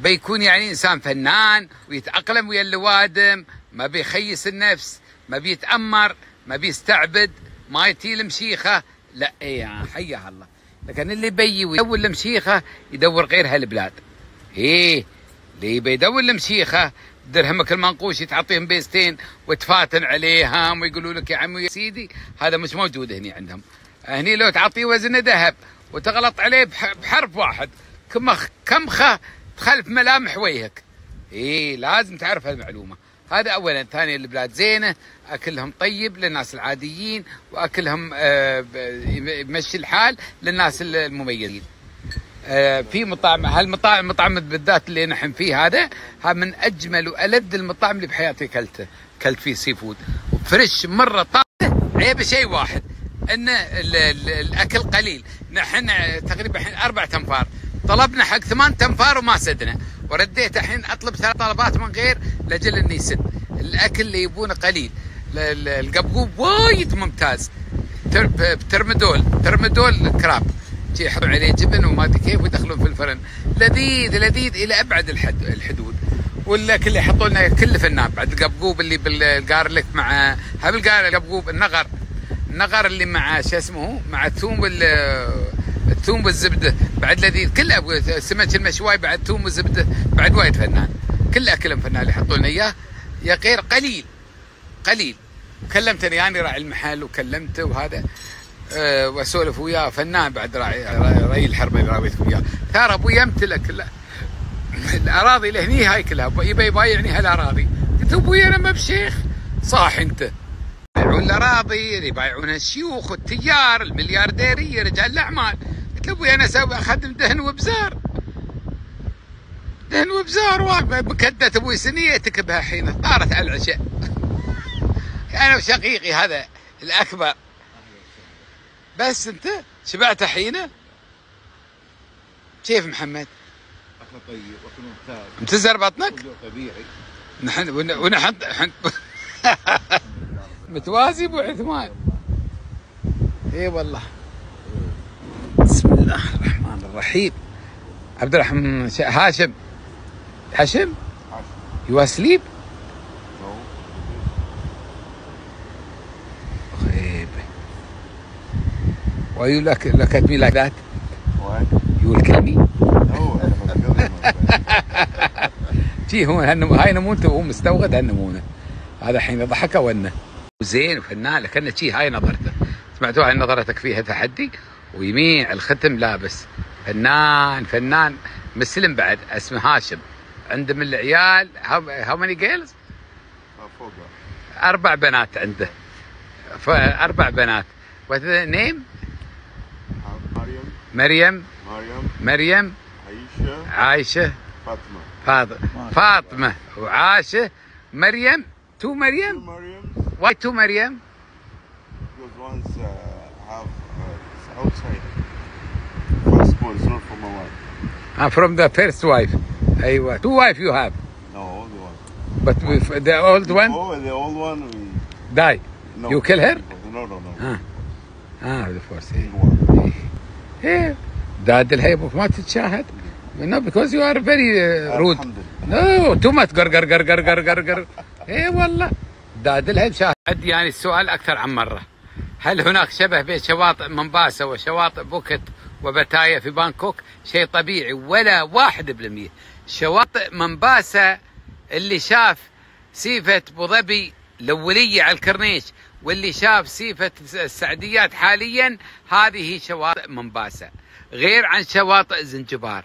بيكون يعني إنسان فنان ويتأقلم ويا اللوادم ما بيخيس النفس ما بيتأمر ما بيستعبد ما يتي المشيخة. لا إيه حيا الله. لكن اللي بيي ويدور المشيخة يدور غير هالبلاد. إيه اللي بيدور المشيخة درهمك المنقوش تعطيهم بيستين وتفاتن عليهم ويقولوا لك يا عمي يا سيدي هذا مش موجود هني عندهم. هني لو تعطيه وزن ذهب وتغلط عليه بح- بحرف واحد كمخ كمخه تخلف ملامح وجهك. اي لازم تعرف هالمعلومة. هذا اولا. ثانيا البلاد زينة أكلهم طيب للناس العاديين وأكلهم آه، يمشي الحال للناس المميزين. آه، في مطاعم هالمطاعم المطعم بالذات اللي نحن فيه هذا ها من أجمل وألذ المطاعم اللي بحياتي كلته كلت فيه seafood. و fresh مرة طازة عيب شيء واحد ان ال- ال- الأكل قليل. نحن تقريبا الحين أربع تنفار طلبنا حق ثمان تنفار وما سدنا. ورديت الحين أطلب ثلاث طلبات من غير لاجل إني يسد الأكل اللي يبونه قليل. ال- ال- القبقوب وايد ممتاز. تر- بترمدول. ترمدول كراب. يحطون عليه جبن وما أدري كيف ويدخلون في الفرن. لذيذ لذيذ إلى أبعد الحد الحدود. والاكل اللي يحطوا لنا فنان بعد القبقوب اللي بالجارليك مع الجار القبقوب النغر. النغر اللي مع شو اسمه؟ مع الثوم الثوم والزبدة بعد لذيذ أبو- السمك المشواي بعد ثوم وزبده بعد وايد فنان. كل أكلهم فنان اللي يحطوا لنا إياه. يا غير قليل قليل. كلمتني يعني راعي المحل وكلمته وهذا. أه وأسولف وياه. فنان بعد راعي راعي الحرب اللي راويتكم إياه. ترى أبوي يمتلك لا- الأراضي اللي هني هاي كلها. يبي يبايعني هالأراضي. قلت أبوي أنا ما بشيخ. صاح أنت. يبيعون الأراضي يبايعونها الشيوخ والتجار المليارديرية رجال الأعمال. أبوي أنا أسوي اخدم دهن وابزار دهن وابزار ومكدة أبوي سنيتك بها حين طارت على العشاء. أنا وشقيقي هذا الاكبر. بس انت شبعت حينه كيف محمد؟ اكل طيب اكل ممتاز. متزر بطنك؟ طبيعي. نحن ون- ونحن حن- متوازي أبو عثمان. إي والله. الله الرحمن الرحيم. عبد الرحمن هاشم. هاشم؟ you sleep Why you look, look at me like that? Why? You will kill me? No, I'm not killing جي هو هاي نمونته وهو مستوغد هالنمونة. هذا حين ضحك ونا. زين وفنان لكن شي هاي نظرته. سمعتوا هاي نظرتك فيها تحدي؟ ويميع الختم لابس. فنان فنان. مسلم بعد اسمه هاشم. عنده من العيال how many girls فوق أربع بنات عنده. أربع بنات. what name مريم مريم. مريم. مريم عيشة عايشة. فاطمة. فاطمة. فاطمه وعاشه مريم. تو مريم. مريم. واي تو مريم? Because one's uh, outside one. It's not from my wife. Ah, from the first wife. أيوة. Two wife you have. No, the one. But with the old one Oh, the old one. We, die. no. You kill her? No, no, no. Ah. Ah, the first. The one. إيه داد الهيبوك ما تتشاهد no because you are very uh, rude no too much قر قر قر قر قر قر قر إيه والله داد الهيب شاهد يعني السؤال أكثر عن مره هل هناك شبه بين شواطئ منباسة وشواطئ بوكيت وبتايا في بانكوك؟ شيء طبيعي ولا واحد بالمية. شواطئ منباسة اللي شاف سيفة أبو ظبي الأولية على الكرنيش واللي شاف سيفة السعديات حاليا هذه شواطئ منباسة غير عن شواطئ زنجبار.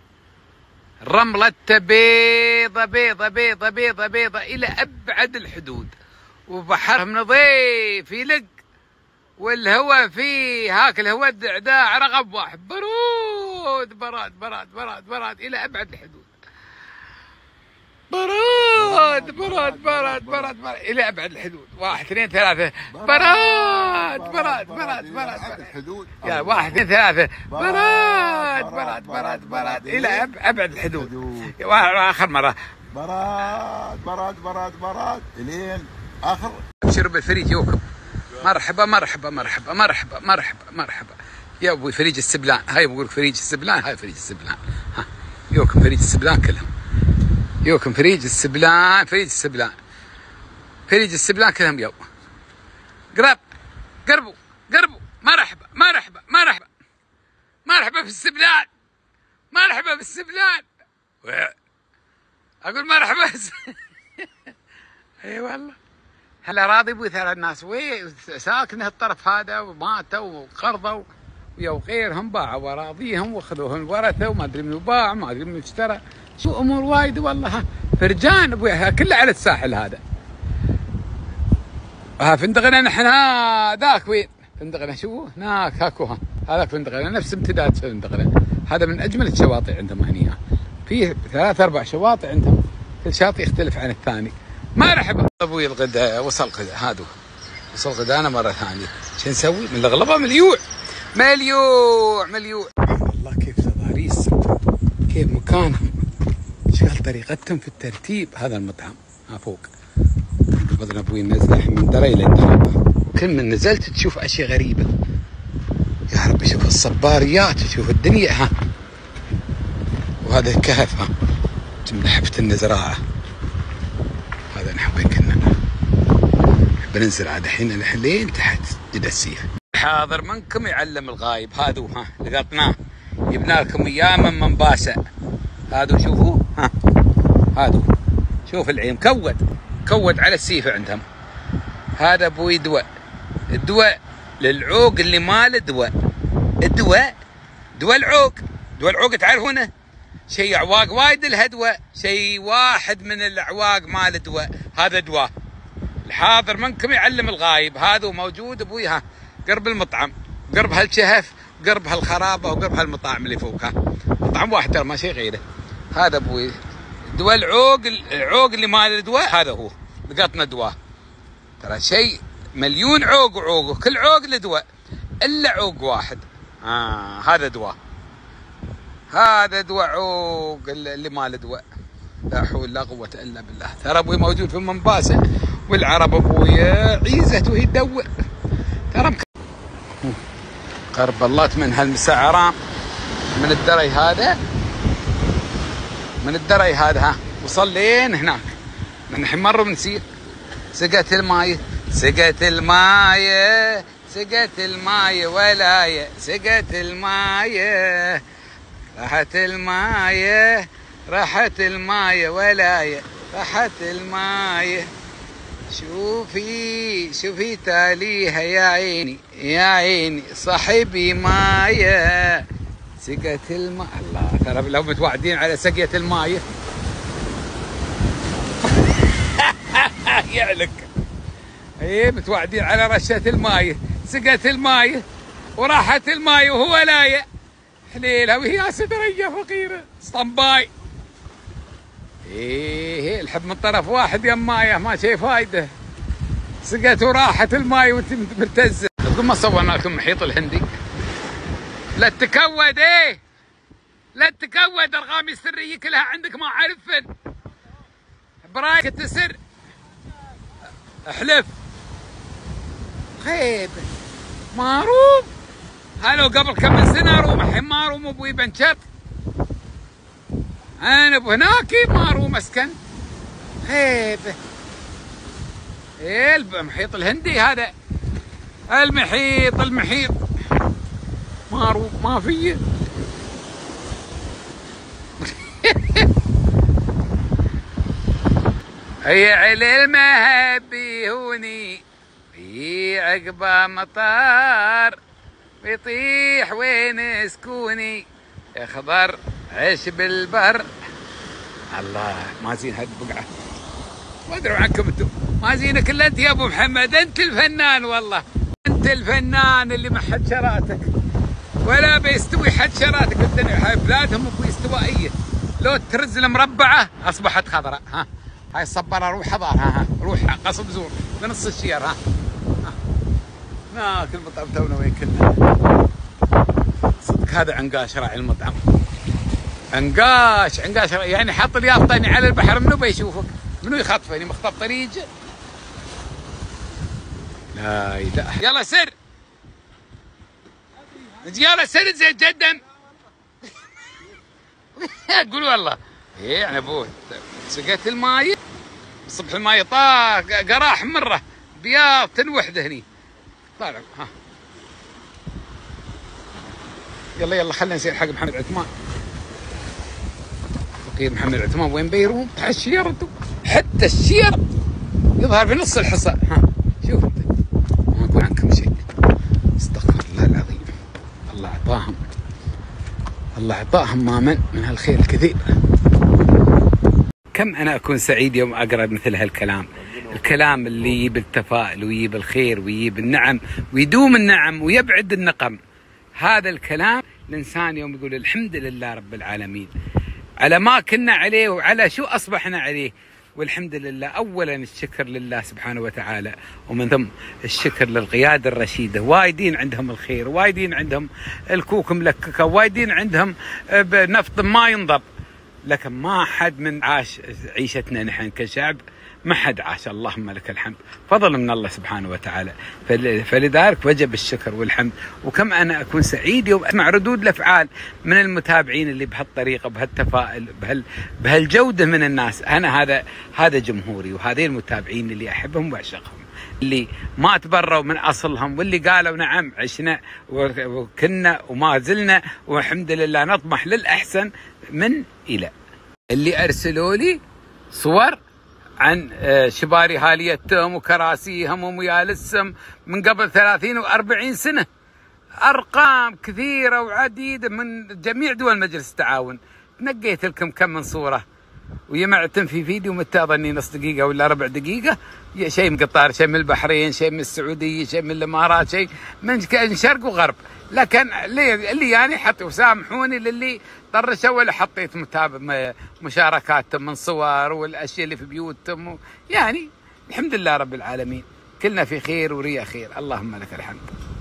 رملته بيضة بيضة بيضة بيضة بيضة إلى أبعد الحدود. وبحرهم نظيف يلق والهواء فيه هاك الهواء الدعداع رغب واحد برود براد براد براد براد إلى أبعد الحدود براد براد براد براد براد إلى أبعد الحدود واحد اثنين ثلاثة براد براد براد براد الحدود يا واحد اثنين ثلاثة براد براد براد براد إلى أب- أبعد الحدود آخر مرة براد براد براد براد الين اخر ابشروا بالفريج يوكم مرحبا مرحبا مرحبا مرحبا مرحبا مرحبا. يا أبوي فريج السبلان. هاي بقول فريج السبلان هاي فريج السبلان. ها يوكم فريج السبلان كلهم. يوكم فريج السبلان فريج السبلان. فريج السبلان كلهم يو. قرب قربوا قربوا. مرحبا مرحبا مرحبا. مرحبا في السبلان. مرحبا بالسبلان و- أقول مرحبا. أي والله. هلا راضي ترى الناس؟ وي ساكن الطرف هذا وماتوا وقرضوا ويا وغيرهم باعوا أراضيهم وأخذوهم الورثة وما أدري منو باع ما أدري منو اشترى. شو أمور وايد والله. فرجان أبوي كله على الساحل هذا. ها فندقنا نحن ذاك وين؟ فندقنا شو؟ هناك هاكو ها. هذاك فندقنا نفس امتداد فندقنا. هذا من أجمل الشواطئ عندهم هني ها. فيه ثلاث أربع شواطئ عندهم. كل شاطئ يختلف عن الثاني. مرحبا أبوي الغداء وصل غداء هادو. وصل غدانا مرة ثانية. شو نسوي؟ من الغلبه مليوع. مليوع مليوع. والله كيف تضاريس كيف مكانهم؟ شغل طريقتهم في الترتيب؟ هذا المطعم. ها فوق. بدنا أبوي الحين من دري للدرب كل من نزلت تشوف أشياء غريبة. يا رب شوف الصباريات شوف الدنيا ها. وهذا الكهف ها. من حفة هذا نحن وين كنا بننزل عاد الحين الحين تحت السيف حاضر منكم يعلم الغايب؟ هذا ها لقطناه جبنا لكم اياه من منباسة هذا شوفوا ها هذا شوف العين كود كود على السيف عندهم. هذا أبوي دواء الدواء للعوق اللي ما له دواء الدواء دواء العوق. دواء العوق تعرفونه؟ شيء اعواق وايد دواء شيء واحد من الاعواق ما له دواء هذا دواء الحاضر منكم يعلم الغايب. هذا موجود أبوي ها. قرب المطعم. قرب هالشهف قرب هالخرابة وقرب هالمطاعم اللي فوقها مطعم واحد ترى ما شيء غيره. هذا أبوي. دواء العوق العوق اللي ما له دواء هذا هو. لقطنا دواء ترى شيء مليون عوق وعوق كل عوق له دواء. إلا عوق واحد. آه هذا دواء. هذا دواء عوق اللي ما له دواء. لا حول ولا قوة إلا بالله. ترى أبوي موجود في منباسة والعرب ابويا عيزة وهي تدور ترى. قرب الله من هالمسعرام من الدري هذا؟ من الدري هذا ها. وصل لين هناك. من الحين مرة بنسير سقت الماي سقت الماي سقت الماي ولاية سقت الماي راحت الماي راحت الماي ولاية راحت الماي شوفي شوفي تاليها يا عيني يا عيني صاحبي مايا سقت الماء. الله ترى لو متوعدين على سقية المايه. يعلك إيه متوعدين على رشة المايه. سقت المايه وراحت المايه وهو لاية حليلها وهي سدرية فقيرة. اسطنباي إيه الحب من طرف واحد يا مايه ما شي فايدة. سقت وراحت المايه وانت تقول ما صورنا لكم محيط الهندي. لا تكود إيه. لا تكود ارقامي السرية كلها عندك ما اعرفن برايك تسر. أحلف. خيب. ماروم هلو قبل كم من سنة أروم الحين ماروم أبوي بنشر أنا بهناك ماروم اسكن خيب إيه المحيط الهندي هذا. المحيط المحيط. ماروم ما فيه هي علي المهبي هوني. في عقبة مطار. بيطيح وين سكوني يخضر عيش بالبر. الله ما زين هالبقعة ما أدري عنكم أنتم. ما زينك إلا أنت يا أبو محمد. أنت الفنان والله. أنت الفنان اللي ما حد شراتك. ولا بيستوي حد شراتك. الدنيا هاي بلادهم استوائية. لو ترز المربعه أصبحت خضراء. ها هاي الصبره روح حضار. ها ها روح قصب زور. بنص الشير ها. ناكل مطعم تونا وين كنا. هذا عنقاش راعي المطعم. عنقاش عنقاش يعني حط اليافطاني على البحر منو بيشوفك؟ منو يخطفني مخطف طريق؟ لا إله. يلا سر. يلا سر زين جدا. قول والله. إيه يعني ابوه سقيت الماي. صبح الماي طاق قراح مرة. بياض وحده هني طالع. ها. يلا يلا خلينا نسير حق محمد عثمان. فقير محمد عثمان وين بيروم؟ تحت حتى الشير يظهر في نص الحصى ها شوف انت. ما أقول عنكم شيء. استغفر الله العظيم. الله أعطاهم. الله أعطاهم ما من من هالخير الكثير. كم أنا أكون سعيد يوم أقرأ مثل هالكلام. الكلام اللي يجيب التفاؤل ويجيب الخير ويجيب النعم ويدوم النعم ويبعد النقم. هذا الكلام الإنسان يوم يقول الحمد لله رب العالمين. على ما كنا عليه وعلى شو أصبحنا عليه؟ والحمد لله. اولا الشكر لله سبحانه وتعالى ومن ثم الشكر للقيادة الرشيدة. وايدين عندهم الخير وايدين عندهم الكوك ملككة وايدين عندهم نفط ما ينضب. لكن ما حد من عاش عيشتنا نحن كشعب ما حد عاش. اللهم لك الحمد. فضل من الله سبحانه وتعالى. فل- فلذلك وجب الشكر والحمد. وكم أنا أكون سعيد يوم أسمع ردود الأفعال من المتابعين اللي بهالطريقة بهالتفاؤل بهال بهالجودة من الناس. أنا هذا هذا جمهوري وهذين المتابعين اللي أحبهم وأعشقهم. اللي ما تبروا من أصلهم واللي قالوا نعم عشنا وكنا وما زلنا والحمد لله نطمح للأحسن من إلى. اللي أرسلوا لي صور عن آه، شباري هاليتهم وكراسيهم وميالسهم من قبل 30 و40 سنة. أرقام كثيرة وعديدة من جميع دول مجلس التعاون. نقيت لكم كم من صورة. وجمعتم في فيديو متى اظني نص دقيقة ولا ربع دقيقة؟ يا شيء من قطار شيء من البحرين شيء من السعودية شيء من الإمارات شيء من شرق وغرب. لكن اللي يعني حطوا سامحوني للي طرشوا ولا حطيت متابع مشاركاتهم من صور والأشياء اللي في بيوتهم يعني الحمد لله رب العالمين. كلنا في خير وريا خير. اللهم لك الحمد.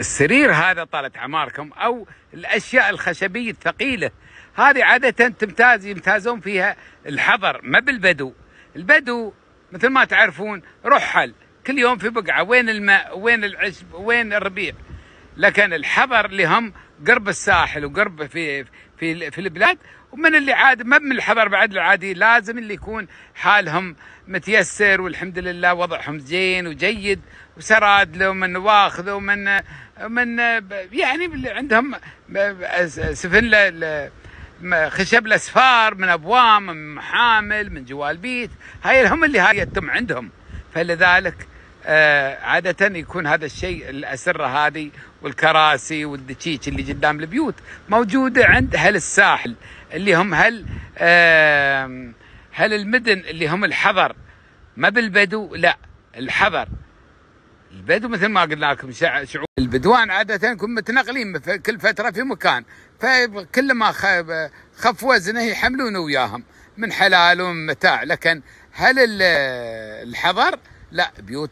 السرير هذا طالت عماركم أو الأشياء الخشبية الثقيلة. هذه عادة تمتاز يمتازون فيها الحضر ما بالبدو. البدو مثل ما تعرفون رحل. كل يوم في بقعة وين الماء؟ وين العشب؟ وين الربيع؟ لكن الحضر اللي هم قرب الساحل وقرب في في في البلاد. ومن اللي عاد ما من الحضر بعد العادي لازم اللي يكون حالهم متيسر والحمد لله وضعهم زين وجيد. وسراد له من واخذ ومن من يعني عندهم سفن خشب الأسفار من ابواب من محامل من جوال بيت. هاي هم اللي هاي يتم عندهم. فلذلك آه، عادة يكون هذا الشيء الأسرة هذه والكراسي والدشيش اللي قدام البيوت موجودة عند أهل الساحل اللي هم هل هل المدن اللي هم الحضر. ما بالبدو لا الحضر. البدو مثل ما قلنا لكم شعوب البدوان عادة يكون متنقلين كل فترة في مكان فكل ما خف وزنه يحملونه وياهم من حلال ومن متاع لكن هل ال- الحضر؟ لا بيوت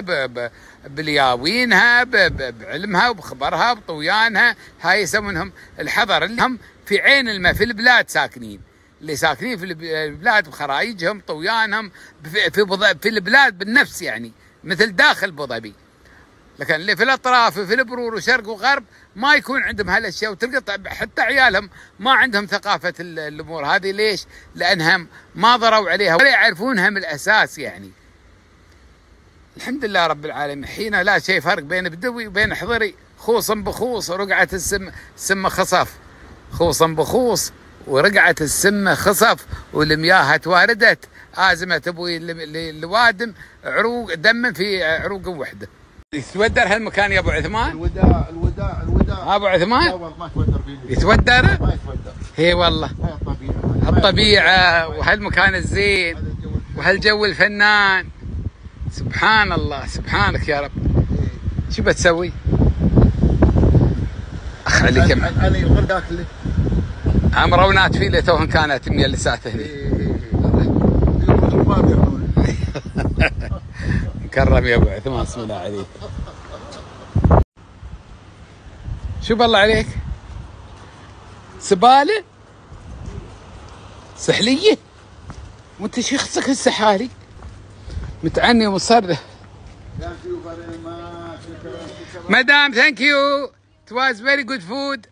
ب- ب- بلياوينها بعلمها وبخبرها بطويانها هاي يسمونهم الحضر. اللي هم في عين الماء في البلاد ساكنين. اللي ساكنين في الب- البلاد بخرايجهم طويانهم في في البلاد بالنفس يعني. مثل داخل أبو ظبي. لكن اللي في الأطراف وفي البرور وشرق وغرب ما يكون عندهم هالأشياء وتلقى حتى عيالهم ما عندهم ثقافة ال- الأمور. هذه ليش؟ لأنهم ما ضروا عليها ولا يعرفونها من الأساس يعني. الحمد لله رب العالمين. حين لا شيء فرق بين بدوي وبين حضري خوصا بخوص ورقعت السم السمه خصف. خوصا بخوص ورقعت السمه خصف والمياه تواردت أبوي ل- ل- لوادم عروق دم في عروق وحده. يتودر هالمكان يا أبو عثمان؟ الوداع الوداع الوداع. أبو عثمان؟ لا والله ما تودر فيه. يتودر؟ ما يتودر. هي والله. هاي الطبيعة. الطبيعة وهالمكان الزين. وهالجو الفنان. سبحان الله سبحانك يا رب. شو بتسوي؟ اخ عليك يا معلم. أنا الغرب ياكله عمرونات فيه توهن كانت مجلسات هني بيقول كرم يا أبو عثمان اسم الله عليك. شو بالله عليك. سبالة؟ سحلية؟ وأنت شخصك السحاري متعني ومصرح مدام thank you it was very good food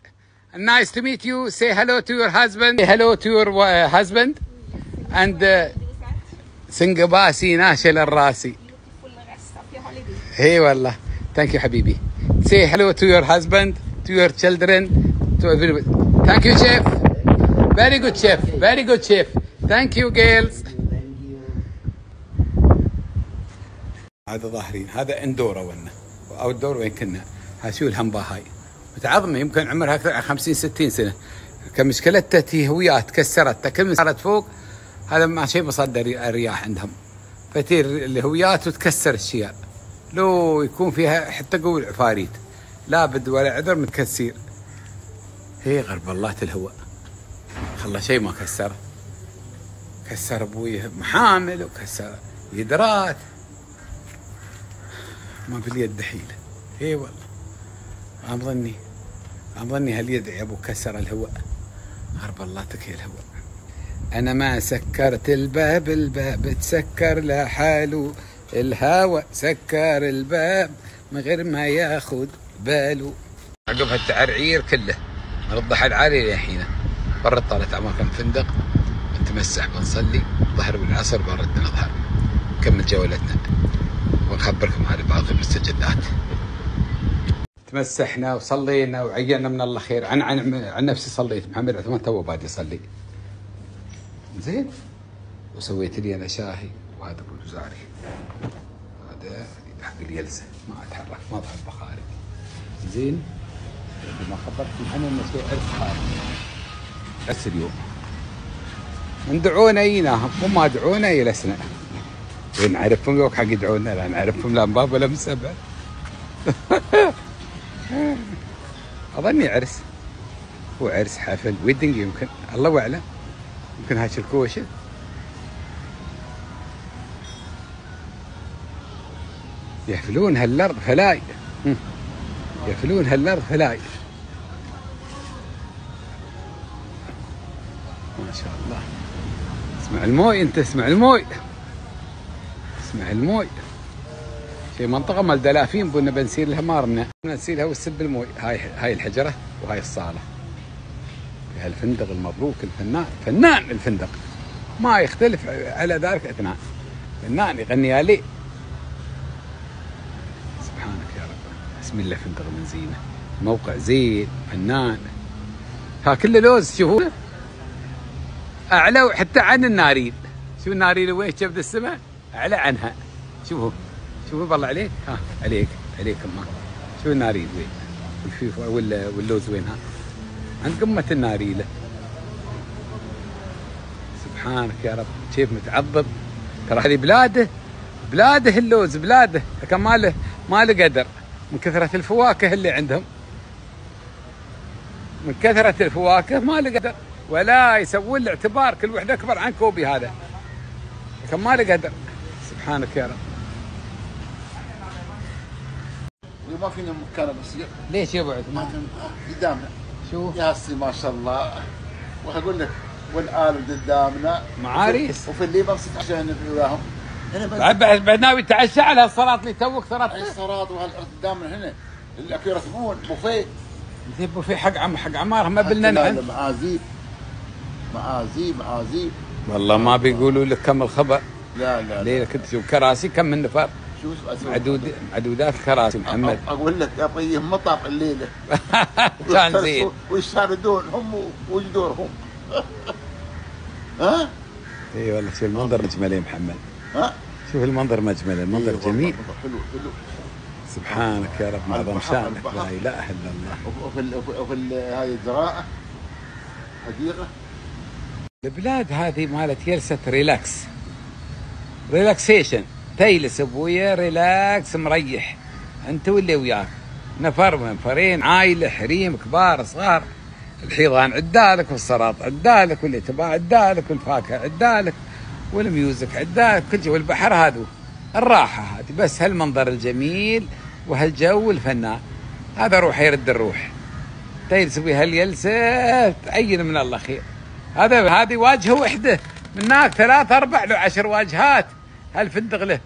nice to meet you say hello to your husband say hello to your husband and سنقباسي ناشل الراسي إي والله. thank you حبيبي. say hello to your husband to your children thank you chef very good chef very good chef ثانك يو جيلز هذا ظاهرين. هذا اندور ولنا أو الدور وين كنا؟ ها شو الهمبا هاي متعظمة. يمكن عمرها أكثر عن 50 60 سنة. كمشكلتها تي هويات تكسرت تكمل صارت فوق هذا ما شيء مصدر الرياح عندهم. فتير الهويات وتكسر الشيال لو يكون فيها حتى قول عفاريت لا بد ولا عذر متكسير هي غرب الله الهواء خلى شيء ما كسر. كسر أبوي محامل وكسر يدرات. ما باليد دحيل. إي والله. عم ظني عم ظني هاليد يا أبو كسر الهواء غرب الله تكي الهواء أنا ما سكرت الباب الباب تسكر لحاله الهوى سكر الباب من غير ما ياخذ باله عقب هالتعرعير كله. من الضحى العالي للحين. برد طالت كم فندق. نتمسح بنصلي ظهر بالعصر برد نظهر نكمل جولتنا. ونخبركم عن بعض المستجدات. تمسحنا وصلينا وعينا من الله خير. عن عن عن نفسي صليت. محمد عثمان تو بادي يصلي. زين. وسويت لي أنا شاهي وهذا أبو الجزاري هذا حق اليلسه ما أتحرك ما ظهر بخارج. زين. ما خبرتكم عنه انه في عرس خارج. عرس اليوم. ندعونا ايناهم وما دعونا يلسنا نعرفهم لو حق يدعونا لا نعرفهم لا من باب ولا من سبع أظني عرس. هو عرس حفل ويدنج يمكن. الله أعلم. يمكن هاي الكوشة. يحفلون هالأرض فلاي. يحفلون هالأرض فلاي. ما شاء الله. اسمع الموي أنت اسمع الموي. اسمع الموي. في منطقة مال دلافين بنا بنسير لها مارنا. نسير لها والسب الموي. هاي هاي الحجرة وهاي الصالة. في هالفندق المبروك الفنان فنان الفندق. ما يختلف على ذلك اثنان فنان يغني عليه سبحانك يا رب. بسم الله فندق من زينة. موقع زين فنان. ها كله لوز شوفوا. أعلى حتى عن الناريل. شو الناريل وين كبد السماء؟ أعلى عنها. شوفوا. شوفوا بالله عليك. ها عليك عليك ما شو الناريل وين. والفيف ولا واللوز وين ها عند قمة الناريلة سبحانك يا رب. كيف متعظم ترى هذه بلاده بلاده اللوز بلاده. لكن ما له ما له قدر. من كثرة الفواكه اللي عندهم. من كثرة الفواكه ما له قدر. ولا يسوون له اعتبار. كل وحده أكبر عن كوبي هذا. لكن ما له قدر. سبحانك يا رب. ما فينا مكان بس ليش يبعد ما قدامنا. شو؟ يا سي ما شاء الله. واقول لك والآل قدامنا. معاريس. وفي اللي بمسك عشان نبي وياهم بعد بعد بعد ناوي تعشى على الصلاة اللي توك صلاة صراط وهالارض قدامنا هنا. الاكل يرسمون بوفيه. يبوا في حق عم حق عمار ما بلنا نحن. معازيب. معازيب معازيب. والله ما بيقولوا لك كم الخبر. لا لا. ليلة كنت شوف كراسي كم من نفر. شو أسوي. معدود معدودات كراسي محمد. أقول لك يا طيب مطر الليلة. كان زين. ويشاردون هم وجدورهم ها؟ إي والله شوف المنظر مجمل يا محمد. ها؟ شوف المنظر مجمل المنظر إيه جميل. حلو حلو. سبحانك يا رب معظم شانك. لا إله إلا الله. وفي وفي- هاي الزراعة حديقة. البلاد هذه مالت جلسة relax. relaxation. تجلس أبويا relax مريح. أنت واللي وياك. نفر منفرين عايله حريم كبار صغار. الحيضان عدالك والسراط عدالك واللي تبع عدالك والفاكهة عدالك وال music عدالك كل شيء والبحر هذا الراحة هذه بس هالمنظر الجميل وهالجو الفنان. هذا روح يرد الروح. تجلس بها هالجلسه تعين من الله خير. هذا هذه واجهة وحدة. من هناك ثلاث أربع له عشر واجهات. هالفندق له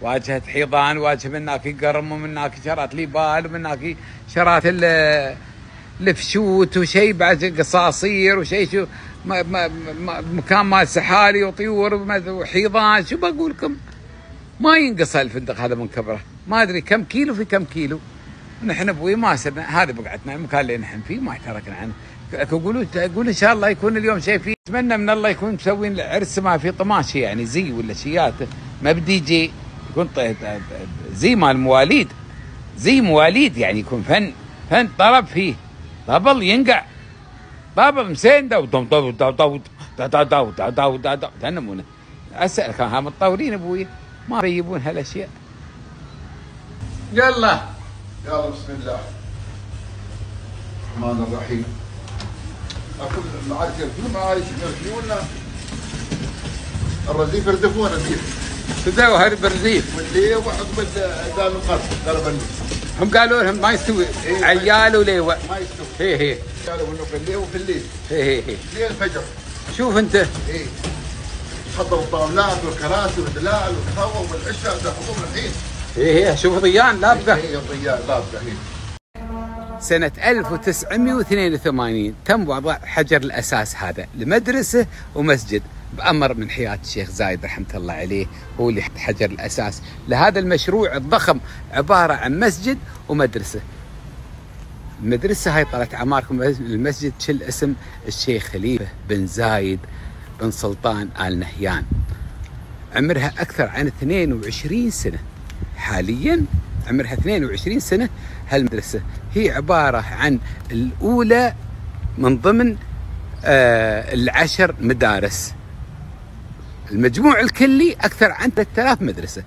واجهة حيضان واجهة من هناك قرم ومن هناك شرات ليبال ومن هناك شرات ال- الفشوت وشيء بعد قصاصير وشيء شو ما ما ما مكان مال سحالي وطيور وحيضان. شو بقول لكم؟ ما ينقص الفندق هذا من كبره. ما أدري كم كيلو في كم كيلو. نحن أبوي ما سرنا هذه بقعتنا المكان اللي نحن فيه ما تركنا عنه. أقول أقول ان شاء الله يكون اليوم شيء فيه اتمنى من الله يكون مسوين عرس ما في طماشي يعني زي ولا شيات ما بدي يجي يكون زي مال مواليد زي مواليد يعني يكون فن فن طرب فيه طبل ينقع طبل مسنده دو طب طب طب طب طب طب طب اسالك ها متطورين أبوي ما يجيبون هالاشياء يلا يلا بسم الله الرحمن الرحيم معارك معارك ولا الرزيف يردفون الرزيف تداوى هذا برزيف واللي وعقب دام القصر بني هم قالوا لهم ما يستوي. إيه. عيال وليوة ما يستوي. هي هي قالوا إنه في الليل وفي الليل. هي هي هي ليه الفجر؟ شوف أنت. إيه. حطوا الطاولات والكراسي والدلال والقهوه والعشاء تاخذون الحين هي هي شوف ضيان لا بقى إيه الضياء لابقه هي سنة 1982 تم وضع حجر الأساس هذا لمدرسة ومسجد بأمر من حياة الشيخ زايد رحمة الله عليه. هو اللي حجر الأساس لهذا المشروع الضخم عبارة عن مسجد ومدرسة. المدرسة هاي طلعت عماركم المسجد شل اسم الشيخ خليفة بن زايد بن سلطان آل نهيان. عمرها أكثر عن 22 سنة. حاليا عمرها 22 سنة. هالمدرسة. هي عبارة عن الأولى من ضمن آه العشر مدارس. المجموع الكلي أكثر عن 3000 مدرسة.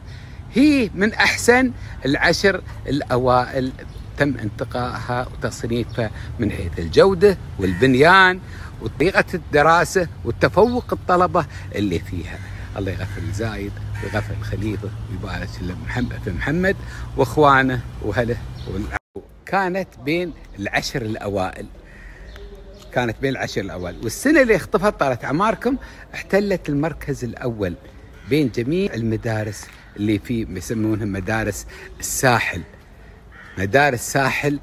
هي من أحسن العشر الأوائل تم انتقائها وتصنيفها من حيث الجودة والبنيان وطريقة الدراسة والتفوق الطلبة اللي فيها. الله يغفر الزايد. الخليفة ويبارك له محمد في محمد واخوانه واهله كانت بين العشر الأوائل. كانت بين العشر الأوائل. والسنة اللي اختفت طالت عماركم احتلت المركز الأول بين جميع المدارس اللي في يسمونها مدارس الساحل. مدارس ساحل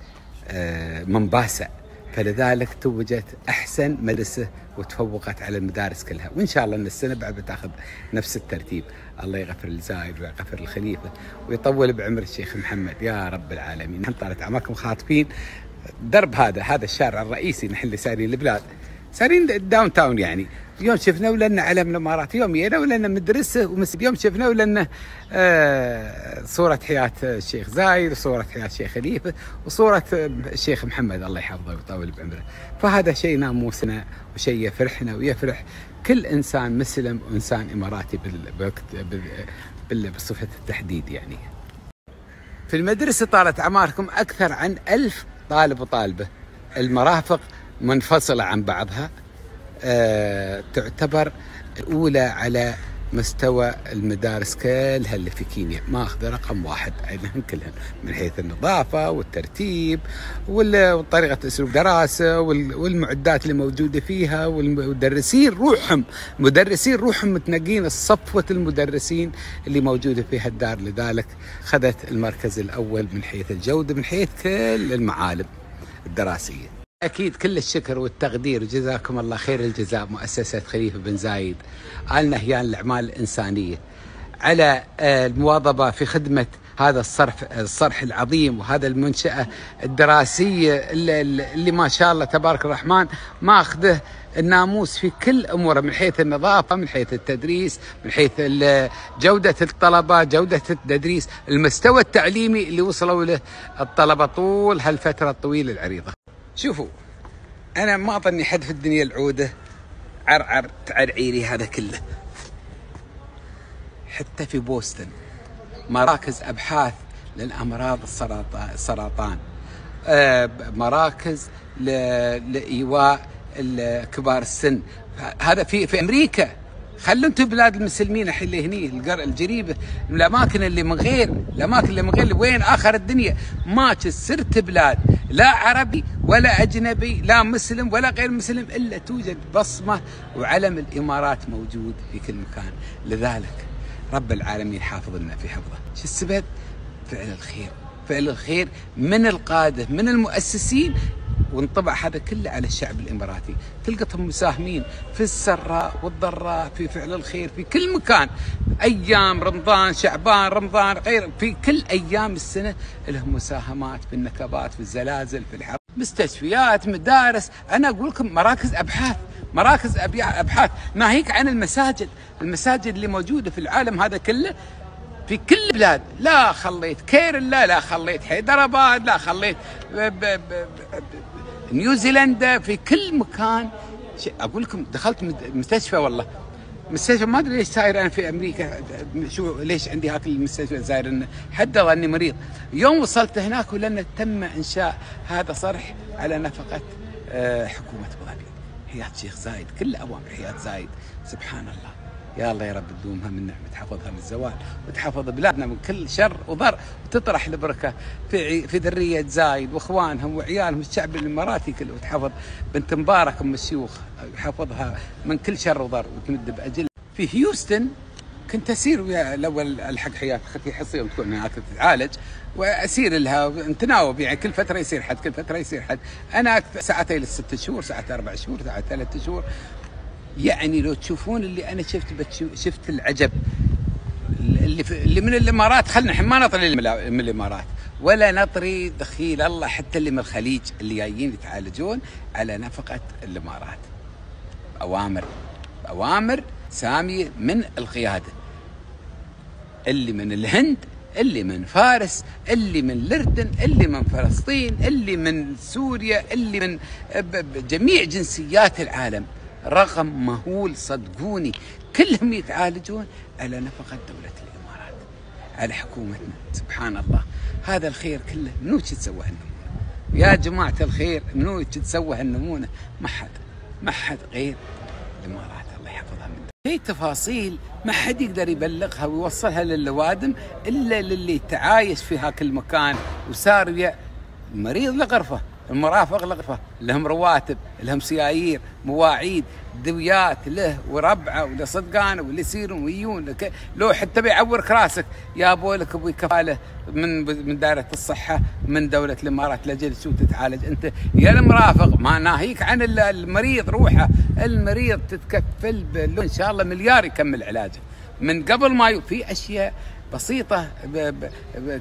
آه، منباسة. فلذلك توجت أحسن مدرسة وتفوقت على المدارس كلها. وإن شاء الله إن السنة بعد بتاخذ نفس الترتيب. الله يغفر الزايد ويغفر الخليفة ويطول بعمر الشيخ محمد. يا رب العالمين. نحن طالت عماكم خاطفين. درب هذا هذا الشارع الرئيسي نحن اللي سارين البلاد. سارين ال downtown يعني. يوم شفنا ولنا علم الإمارات يوم جينا ولنا مدرسة ومس يوم شفنا ولنا آه صورة حياة الشيخ زايد وصورة حياة الشيخ خليفة وصورة الشيخ محمد. الله يحفظه ويطول بعمره. فهذا شيء ناموسنا وشيء يفرحنا ويفرح كل إنسان مسلم وانسان إماراتي بصفه التحديد يعني. في المدرسة طالت أعماركم أكثر عن ألف طالب وطالبة. المرافق منفصلة عن بعضها. آه، تعتبر أولى على مستوى المدارس كلها اللي في كينيا. ماخذة رقم واحد عندهم كلهم من حيث النظافة والترتيب وال- وطريقة أسلوب دراسة وال- والمعدات اللي موجودة فيها والمدرسين روحهم مدرسين روحهم متنقين الصفوة المدرسين اللي موجودة في هالدار. لذلك خذت المركز الأول من حيث الجودة من حيث كل المعالم الدراسية. أكيد كل الشكر والتقدير. جزاكم الله خير الجزاء مؤسسة خليفة بن زايد. آل نهيان الأعمال الإنسانية. على آه، المواظبة في خدمة هذا الصرف الصرح العظيم وهذا المنشأة الدراسية اللي, ما شاء الله تبارك الرحمن ماخذه الناموس في كل أموره من حيث النظافة من حيث التدريس من حيث جودة الطلبة جودة التدريس المستوى التعليمي اللي وصلوا له الطلبة طول هالفترة الطويلة العريضة. شوفوا أنا ما أظني حد في الدنيا العودة عرعر تعرعيري هذا كله. حتى في بوسطن مراكز أبحاث للأمراض السرطان. آه، مراكز لإيواء كبار السن. هذا في في أمريكا. خلوا أنتم بلاد المسلمين الحين اللي هني الجريبة. الأماكن اللي من غير الأماكن اللي من غير وين آخر الدنيا؟ ما سرت بلاد لا عربي ولا أجنبي لا مسلم ولا غير مسلم إلا توجد بصمة وعلم الإمارات موجود في كل مكان. لذلك رب العالمين حافظ لنا في حفظه. شو السبب؟ فعل الخير. فعل الخير من القادة من المؤسسين وانطبع هذا كله على الشعب الإماراتي. تلقتهم مساهمين في السراء والضراء في فعل الخير في كل مكان. أيام رمضان شعبان رمضان غير في كل أيام السنة لهم مساهمات في النكبات في الزلازل في الحرب مستشفيات مدارس. أنا أقول لكم مراكز أبحاث مراكز أبحاث. ناهيك عن المساجد. المساجد اللي موجودة في العالم هذا كله في كل بلاد. لا خليت كيرلا لا خليت حيدرآباد لا خليت نيوزيلندا في كل مكان. أقول لكم دخلت مستشفى والله. مستشفى ما أدري ليش صاير أنا في أمريكا. شو ليش عندي هاك المستشفى صاير انه حتى ظني مريض. يوم وصلت هناك ولان تم إنشاء هذا صرح على نفقة آه، حكومة ابو ظبي حياة شيخ زايد كل أوامر حياة زايد. سبحان الله. يا الله يا رب تدومها من نعمة تحفظها من الزوال وتحفظ بلادنا من كل شر وضر وتطرح البركة في في ذرية زايد وإخوانهم وعيالهم الشعب الاماراتي كله وتحفظ بنت مبارك أم الشيوخ يحفظها من كل شر وضر وتمد بأجل. في هيوستن كنت أسير ويا الأول الحق حياة أختي حصي يوم تكون هناك تتعالج وأسير لها نتناوب يعني كل فترة يصير حد كل فترة يصير حد. أنا ساعتين للست شهور ساعات أربع شهور ساعات ثلاث شهور. يعني لو تشوفون اللي أنا شفت شفت العجب اللي اللي من الإمارات خلنا الحين ما نطري من الإمارات ولا نطري دخيل الله حتى اللي من الخليج اللي جايين يتعالجون على نفقة الإمارات. أوامر أوامر سامية من القيادة. اللي من الهند اللي من فارس اللي من الأردن اللي من فلسطين اللي من سوريا اللي من جميع جنسيات العالم. رقم مهول صدقوني كلهم يتعالجون على نفقه دولة الإمارات. على حكومتنا سبحان الله هذا الخير كله منو تسوى هالنمونه يا جماعة الخير منو تسوى هالنمونه ما حد ما حد غير الإمارات. الله يحفظها من في تفاصيل ما حد يقدر يبلغها ويوصلها للوادم إلا للي تعايش في هاك المكان وصار ويا المريض له غرفه المرافق له غرفه لهم رواتب لهم سيايير مواعيد دويات له وربعه صدقانه واللي يصيرون ويجون. لك- لو حتى بيعورك راسك يا لك أبوي كفاله من من دائره الصحه من دوله الامارات لاجل شو تتعالج. انت يا المرافق ما ناهيك عن ال- المريض روحه. المريض تتكفل إن شاء الله مليار يكمل علاجه. من قبل ما. في أشياء بسيطة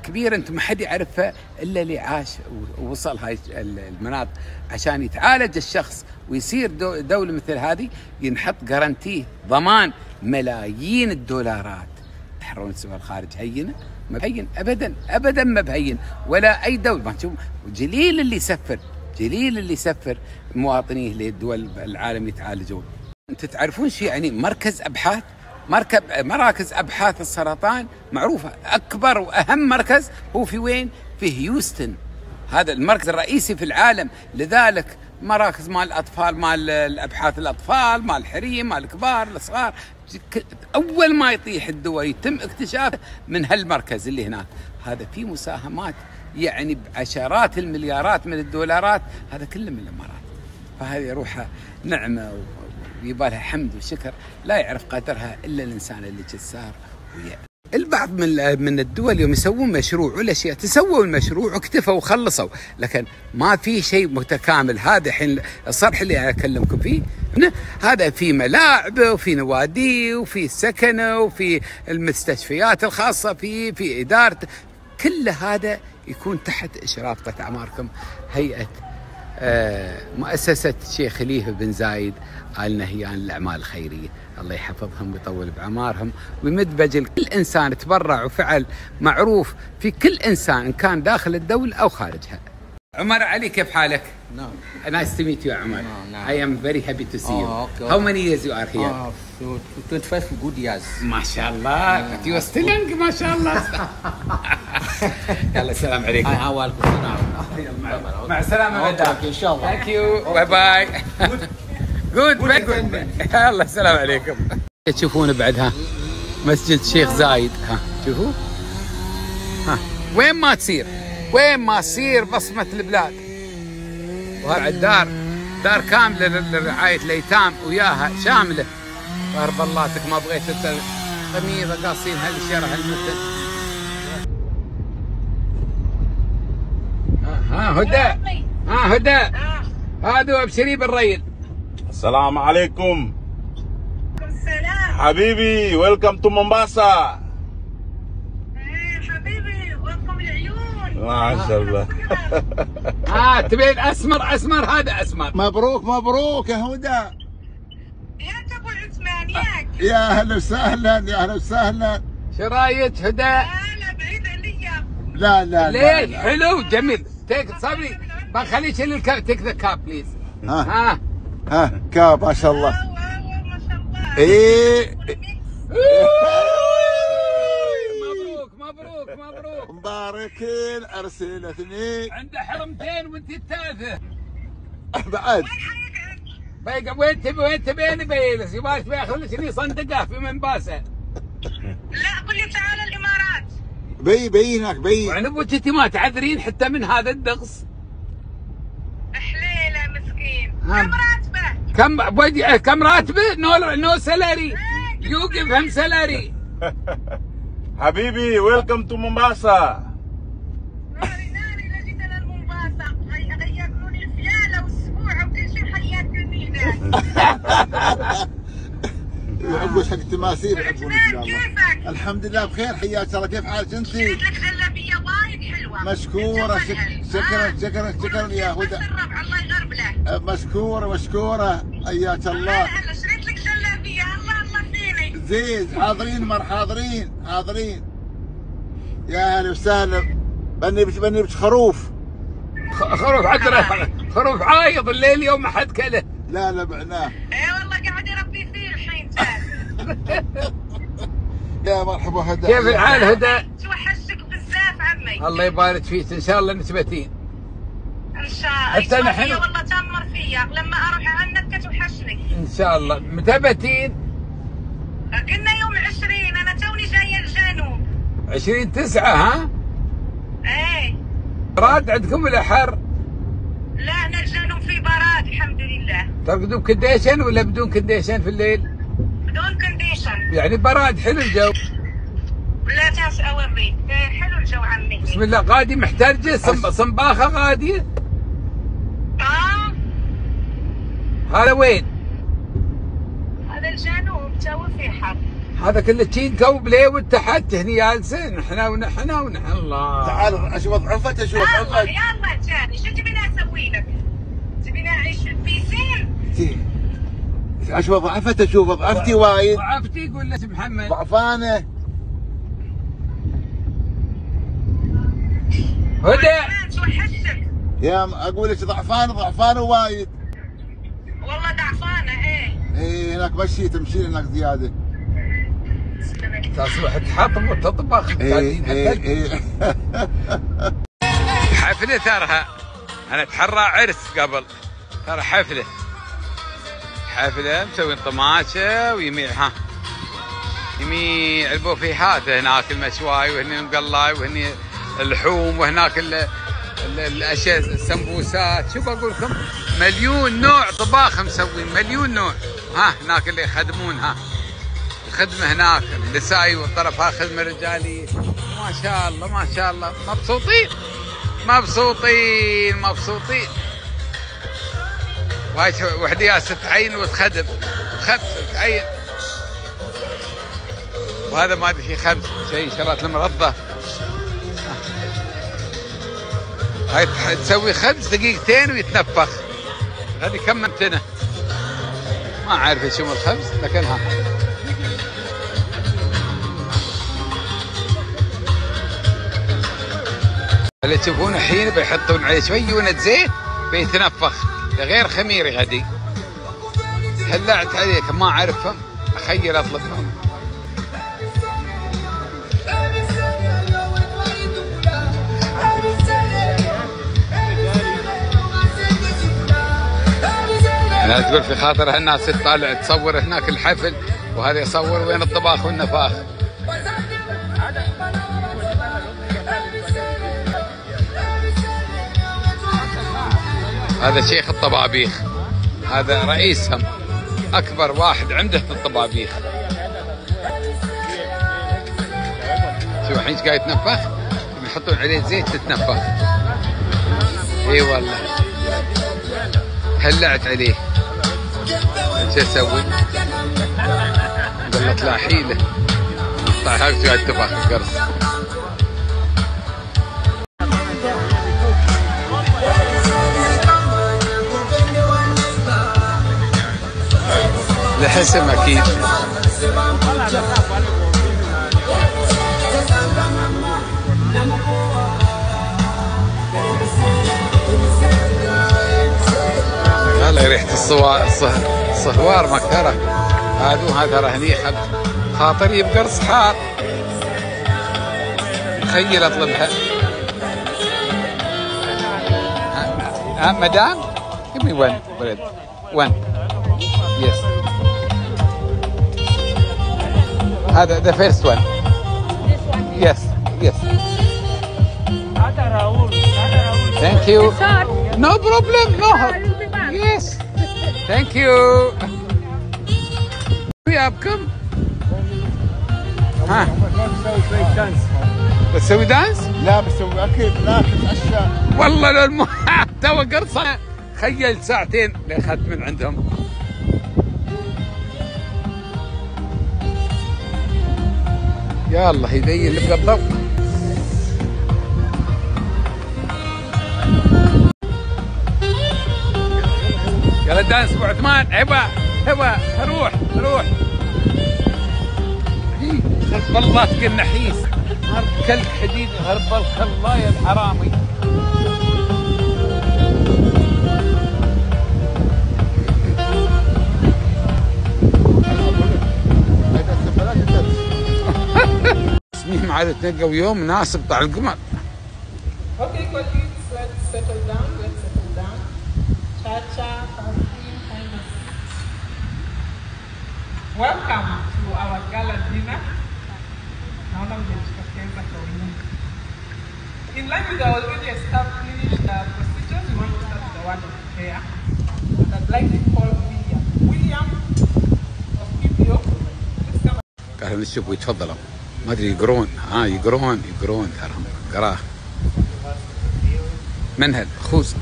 كبيرة أنتم ما حد يعرفها إلا اللي عاش ووصل هاي ال- المناطق عشان يتعالج الشخص ويصير دو- دولة مثل هذه ينحط جارانتيه ضمان ملايين الدولارات. تحرون تسوى الخارج هينة؟ ما بهين ابدا ابدا ما بهين. ولا أي دولة. ما تشوف جليل اللي يسفر جليل اللي يسفر مواطنيه للدول العالم يتعالجون. أنتم تعرفون شو يعني مركز أبحاث؟ مركب مراكز أبحاث السرطان معروفة. أكبر وأهم مركز هو في وين؟ في هيوستن. هذا المركز الرئيسي في العالم. لذلك مراكز مال الأطفال مال الأبحاث الأطفال مال الحريم مال الكبار الصغار أول ما يطيح الدواء يتم اكتشافه من هالمركز اللي هناك. هذا فيه مساهمات يعني بعشرات المليارات من الدولارات. هذا كله من الإمارات. فهذه روحها نعمة و- ويبالها حمد وشكر لا يعرف قدرها إلا الإنسان اللي جسار ويا. البعض من من الدول يوم يسوون مشروع ولا شيء تسووا المشروع واكتفوا وخلصوا لكن ما في شيء متكامل. هذا الحين الصرح اللي أكلمكم فيه هذا في ملاعب وفي نوادي وفي سكن وفي المستشفيات الخاصة فيه في إدارة. كل هذا يكون تحت إشراف قطاع اعماركم هيئة آه، مؤسسة الشيخ خليفة بن زايد. آل نهيان للأعمال الخيرية الله يحفظهم ويطول بعمارهم ويمد بجل كل إنسان تبرع وفعل معروف في كل إنسان إن كان داخل الدولة أو خارجها عمر علي كيف حالك؟ No. Nice to meet you Umar. No, no. I am very happy to see you. Oh, okay. How many years you are here? Oh, so 25 good years. ما شاء الله but you are still young ما شاء الله يلا السلام عليكم how are you? مع السلامة إن شاء الله. thank you bye bye جود يلا السلام عليكم تشوفون بعد ها. مسجد الشيخ زايد ها. شوفوا. ها. وين ما تصير. وين ما تصير بصمة البلاد. وهذا الدار. دار كاملة لرعاية الأيتام وياها شاملة. ضرب اللاتك ما بغيت أنت قميصة قاصين هالشرع هالمثل. ها هدى. ها هدى. هذا أبشري بالريل. السلام عليكم. السلام. حبيبي welcome to مومباسا حبيبي العيون ما شاء الله. ها تبين أسمر أسمر هذا أسمر. مبروك مبروك يا هدى. يا أبو العثمان ياك. يا أهلا وسهلا يا أهلا وسهلا. شو رأيك هدى؟ لا بعيد علي لا لا لا, ليش؟ لا. حلو جميل. تيك صبري بخليك شيل الكاب تيك ذا كاب بليز ها. ها. ها كاب ما شاء الله. واو واو ما شاء الله. إيه. مبروك مبروك مبروك. مباركين أرسل اثنين. عنده حرمتين وانت الثالثة. بعد. بيق- وين تبي وين تبيني بيلس يبغى بياخذ لك لي صندقة في منباسه. لا قل لي تعال الإمارات. بي بي هناك بي. وعن أبوك انت ما تعذرين حتى من هذا الدغص حليله مسكين. ها. كم بدي كم راتبة؟ نو نو سالاري يو جيف هم سالاري حبيبي ويلكم تو مومباسا ناري ناري لجيت أنا لمومباسا هي غيروني الفيالة والسبوع وكل شيء حياتني هناك يعقوش حق التماثيل يعقون ان شاء الله كيفك؟ الحمد لله بخير حياك الله. كيف حالك أنت؟ شريت لك جلابيه وايد حلوة. مشكورة انت شك- وأهل. شكرا ها؟ شكرا شكرا يا هدى. الربع الله يغرب له مشكورة مشكورة. حياك هلا الله. هلا شريت لك جلابيه الله الله فيني زين حاضرين مر حاضرين حاضرين. يا أهلا وسهلا. بني بش بني بش خروف. خروف عدرة خروف عايض الليل يوم ما حد كله لا لا بعناه اي والله قاعد يربي يا مرحبا هدى كيف الحال هدى؟ توحشك بزاف عمي؟ الله يبارك فيك إن شاء الله نسبتين. إن شاء الله. حتى نحن- فيا والله تامر فيا. لما أروح عنك توحشني إن شاء الله. متى بتين؟ قلنا يوم 20 أنا توني جاية الجنوب. 20 9 ها؟ إيه. براد عندكم ولا حر؟ لا أنا الجنوب في براد الحمد لله. ترقدوا بكنديشن ولا بدون كنديشن في الليل؟ بدون كونديشن يعني براد حلو الجو. لا تاس اوريك إيه، حلو الجو عمي. بسم الله. غادي محترجه صم- صنباخه غاديه آه. هذا وين؟ هذا الجنوب تو في حر. هذا كله تشين كوب ليه وتحت هني جالسين. إحنا ونحن ونحن. الله تعال أشوف ضعفت أشوف ضعفت يلا جاني. شو تبينا أسوي لك؟ تبينا اعيش في البيسين؟ أشوف ضعفت أشوف ضعفتي وايد ضعفتي يقول لك محمد؟ ضعفانة. هدى؟ يا أقول لك ضعفانه ضعفانة وايد. والله ضعفانة إيه. اي هناك مشي تمشي هناك زيادة. تصبح تحطم وتطبخ اي اي اي حفلة ترى أنا اتحرى عرس قبل. ترى حفلة. حفله مسوين طماشه ويميع ها. يميع البوفيهات هناك المشواي وهني المقلاي وهني اللحوم وهناك ال ال- الأشياء السمبوسات. شوف أقول لكم مليون نوع طباخ مسوين مليون نوع. ها هناك اللي يخدمون ها. الخدمة هناك النسائي والطرفها خدمة رجالية. ما شاء الله ما شاء الله. مبسوطين مبسوطين مبسوطين. وحده جالسه تعين وتخدم. خمس تعين وهذا ما أدري في خمس شيء شرات المرضى هاي تسوي خمس دقيقتين ويتنفخ. هذه كم منتنه ما أعرف إيش الخمس لكن ها. اللي تشوفونه الحين بيحطون عليه شوية زيت بيتنفخ. غير خميري غدي. هلعت عليك ما اعرفهم أخيل اطلبهم لا تقول في خاطر الناس تطالع تصور هناك الحفل وهذا يصور وين الطباخ والنفاخ. هذا شيخ الطبابيخ. هذا رئيسهم أكبر واحد عنده في الطبابيخ. شوف الحين إيش قاعد يتنفخ؟ يحطون عليه زيت تتنفخ. إي والله. هلعت عليه. شو أسوي؟ قال له اطلع حيله طلع هاك قاعد تبخ القرص لحسم أكيد هلا ريحة الصوا الصه- الصهوار مكرة هادو هذا ترى هني خب خاطري بقرص حار تخيل أطلبها. ها- ها مدام؟ give me one bread one هذا the first one. Yes yes. thank you. No problem no. Yes. Thank you. وياكم ها بتسوي دانس؟ لا بسوي أكل. ناكل اتعشى والله لو الم... تو قرصه خيل ساعتين لاخذت من عندهم. الله يبين اللي بقى الضوء يلا دانس أبو عثمان. عبا هبا روح روح الله تكون نحيس غرب كلب حديد غرب الخلا يا الحرامي. عاد تلقوا يوم مناسب طال القمر Okay, colleagues, let's settle down. Let's settle down. Cha cha, fasting, kindness. Welcome to our gala dinner. Naona mjajitokeza kwa wingi. In line with our already established uh, procedures, we want to start with the word of prayer. And I'd like to call William. William of Kibio, let's come نشوفوا يتفضلوا ما أدري يقرون. ها يقرون يقرون. ترى قراه منهل خوذ.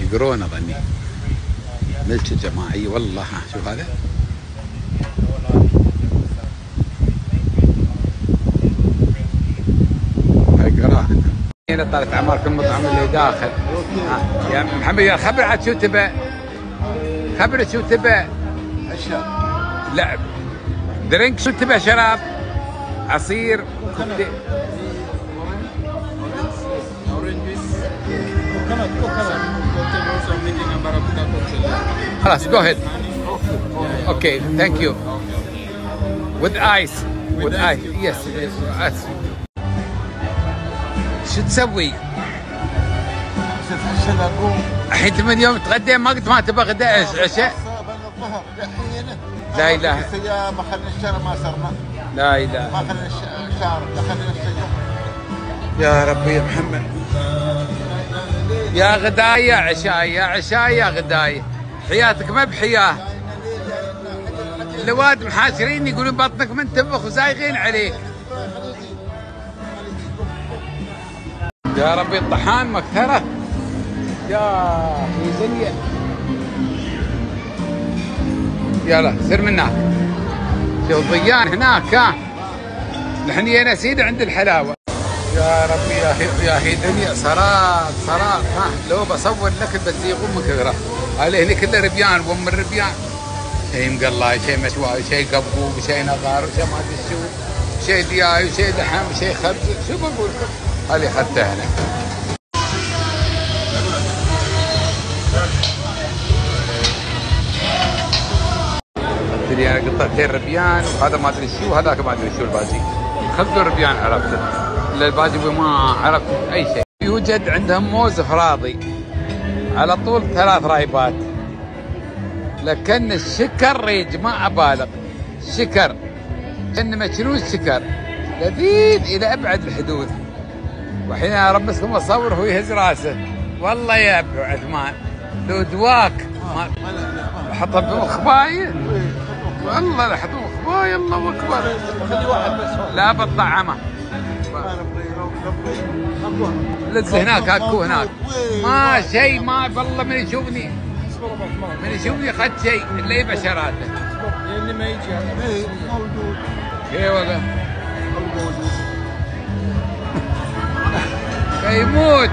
يقرون أظني. ملكة جماعية والله. ها شوف هذا. هنا طالت عمارك المطعم اللي داخل. ها. يا محمد يا خبر عاد شو تبى خبر شو تبى أشياء. لا. درينك شو تبى شراب؟ عصير كوكتيل. خلاص جو هيد أوكي ثانك يو with ice. With ice. yes yes. شو تسوي؟ عشان اقوم الحين ثمان يوم تغدى ما قلت ما تبغى غداء عش- عشاء بين الظهر. الحين لا إله. السيارة ما خلينا الشارع ما صرنا. لا إله. ما خلينا الش- الشارع دخلنا السيارة. يا ربي يا محمد. يا غداية يا عشاء يا عشاء يا غداية حياتك ما بحياة. الواد محاشرين يقولون بطنك منتفخ وزايغين عليك. يا ربي الطحان مكثرة يا يلا سر من شوف ضيان هناك ها. الحين سيدة عند الحلاوة. يا ربي يا هي يا هي دنيا سراب سراب ها. لو بصور لك بتزيغون من كثره عليه هنا كله ربيان وأم الربيان. شيء مقلاي شيء مشواي شيء قبوب شيء نغار شيء ما شو. شيء دياي شيء لحم شيء خبز. شو بقول لكم هذه اخذتها هنا. قلت لي أنا قطعتين ربيان وهذا ما أدري شو وهذاك ما أدري شو الباجي. خذوا الربيان عرفته الباجي ما عرفت أي شيء. يوجد عندهم موز فراضي على طول ثلاث رايبات. لكن الشكر ريج ما أبالغ. شكر. كان مشروع شكر. لذيذ إلى أبعد الحدود. وحين ارمسكم اصور هو يهز راسه. والله يا أبو عثمان لو دواك حطه بمخبايه والله حطوه مخبايه الله أكبر. خلي واحد بس لا بطعمه لز هناك هاكو هناك. ما شيء ما والله من يشوفني. من يشوفني اخذت شيء إلا يبى شراته. إيه، موجود اي والله يموت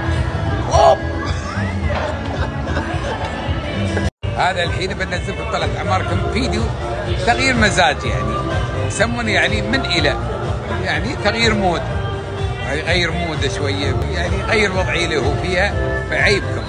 هذا الحين بنزل طلعت عماركم فيديو. تغيير مزاج يعني. يسمونه يعني من إلى يعني تغيير مود. يغير موده شوية يعني يغير وضعيه اللي هو فيها فيعيبكم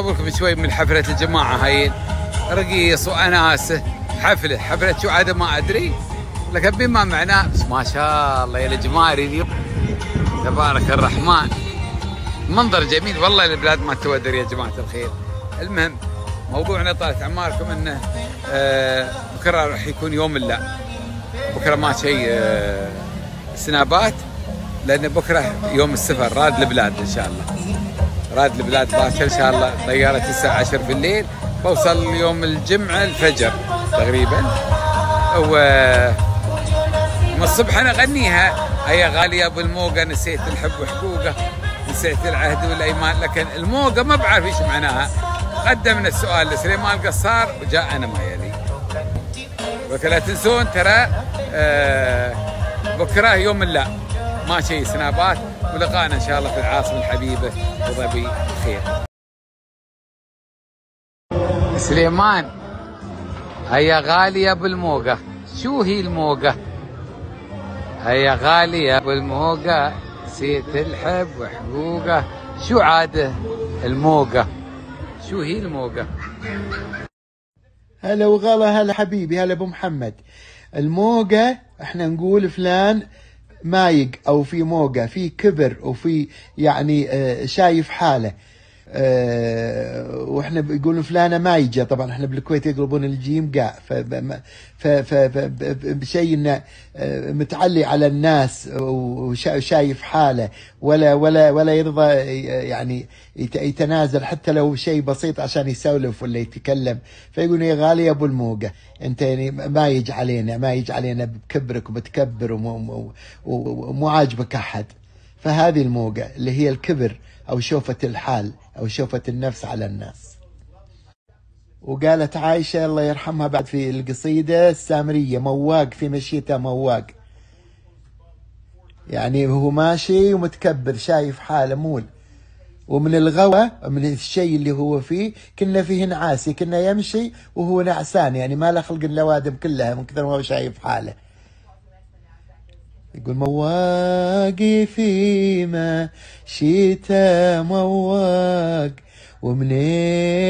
بصوركم شوي من حفلة الجماعة هاي. رقيص وأناس. حفلة حفلة شو عاد ما أدري. لكن بما معناه بس ما شاء الله يا الجماري تبارك الرحمن. منظر جميل. والله البلاد ما تودر يا جماعة الخير. المهم موضوعنا طالت عماركم انه آه بكرة راح يكون يوم لا. بكرة ما شيء آه سنابات. لأن بكرة يوم السفر راد البلاد إن شاء الله. راد البلاد باكر إن شاء الله طيارة الساعة 10 في الليل بوصل يوم الجمعة الفجر تقريبا. و من الصبح أنا أغنيها. هيا غاليه الموقة نسيت الحب وحقوقه نسيت العهد والأيمان لكن الموقة ما بعرف إيش معناها. قدمنا السؤال لسليمان القصار وجاءنا ما يلي ولكن لا تنسون ترى آه بكرة يوم لا ما شيء سنابات. ولقانا إن شاء الله في العاصمه الحبيبة. ابو ظبي خير. سليمان هيا غالية بالموقة. شو هي الموقة؟ هيا غالية بالموقة. نسيت الحب وحقوقه. شو عاد الموقة؟ شو هي الموقة؟ هلا وغلا هلا حبيبي هلا أبو محمد. الموقة إحنا نقول فلان مايق أو في موقة في كبر وفي يعني آه، شايف حاله. وإحنا بيقولون فلانة مايجه طبعا إحنا بالكويت يقلبون الجيم قاع. فبشيء إنه آه، متعلي على الناس وشا- وشايف حاله. ولا ولا ولا يرضى يعني يت- يتنازل حتى لو شيء بسيط عشان يسولف ولا يتكلم. فيقول يا غالي أبو الموقه أنت يعني ما يجي علينا ما يجي علينا بكبرك وبتكبر ومو عاجبك أحد. فهذه الموقع اللي هي الكبر أو شوفة الحال. أو شوفة النفس على الناس. وقالت عايشة الله يرحمها بعد في القصيدة السامرية مواق في مشيته مواق. يعني هو ماشي ومتكبر شايف حاله مول. ومن الغوى من الشيء اللي هو فيه كنا فيه نعاسي كنا يمشي وهو نعسان. يعني ما له خلق الاوادم كلها من كثر ما هو شايف حاله. يقول مواقي فيما شيتا مواق ومن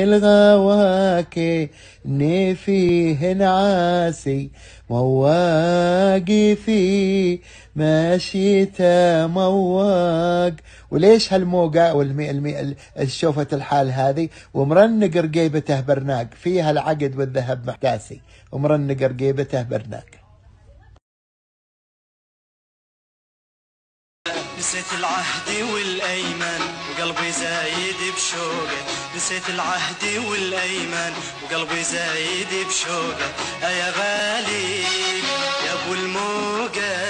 الغواكي إني فيه نعاسي. مواقي في ما شيتا مواق. وليش هالموقع والمي المي الشوفة الحال هذه؟ ومرنق رقيبته برناق فيها العقد والذهب محتاسي. ومرنق رقيبته برناق. نسيت العهد والايمان وقلبي زايد بشوقه. نسيت العهد والايمان وقلبي زايد بشوقه. يا غالي يا أبو الموجه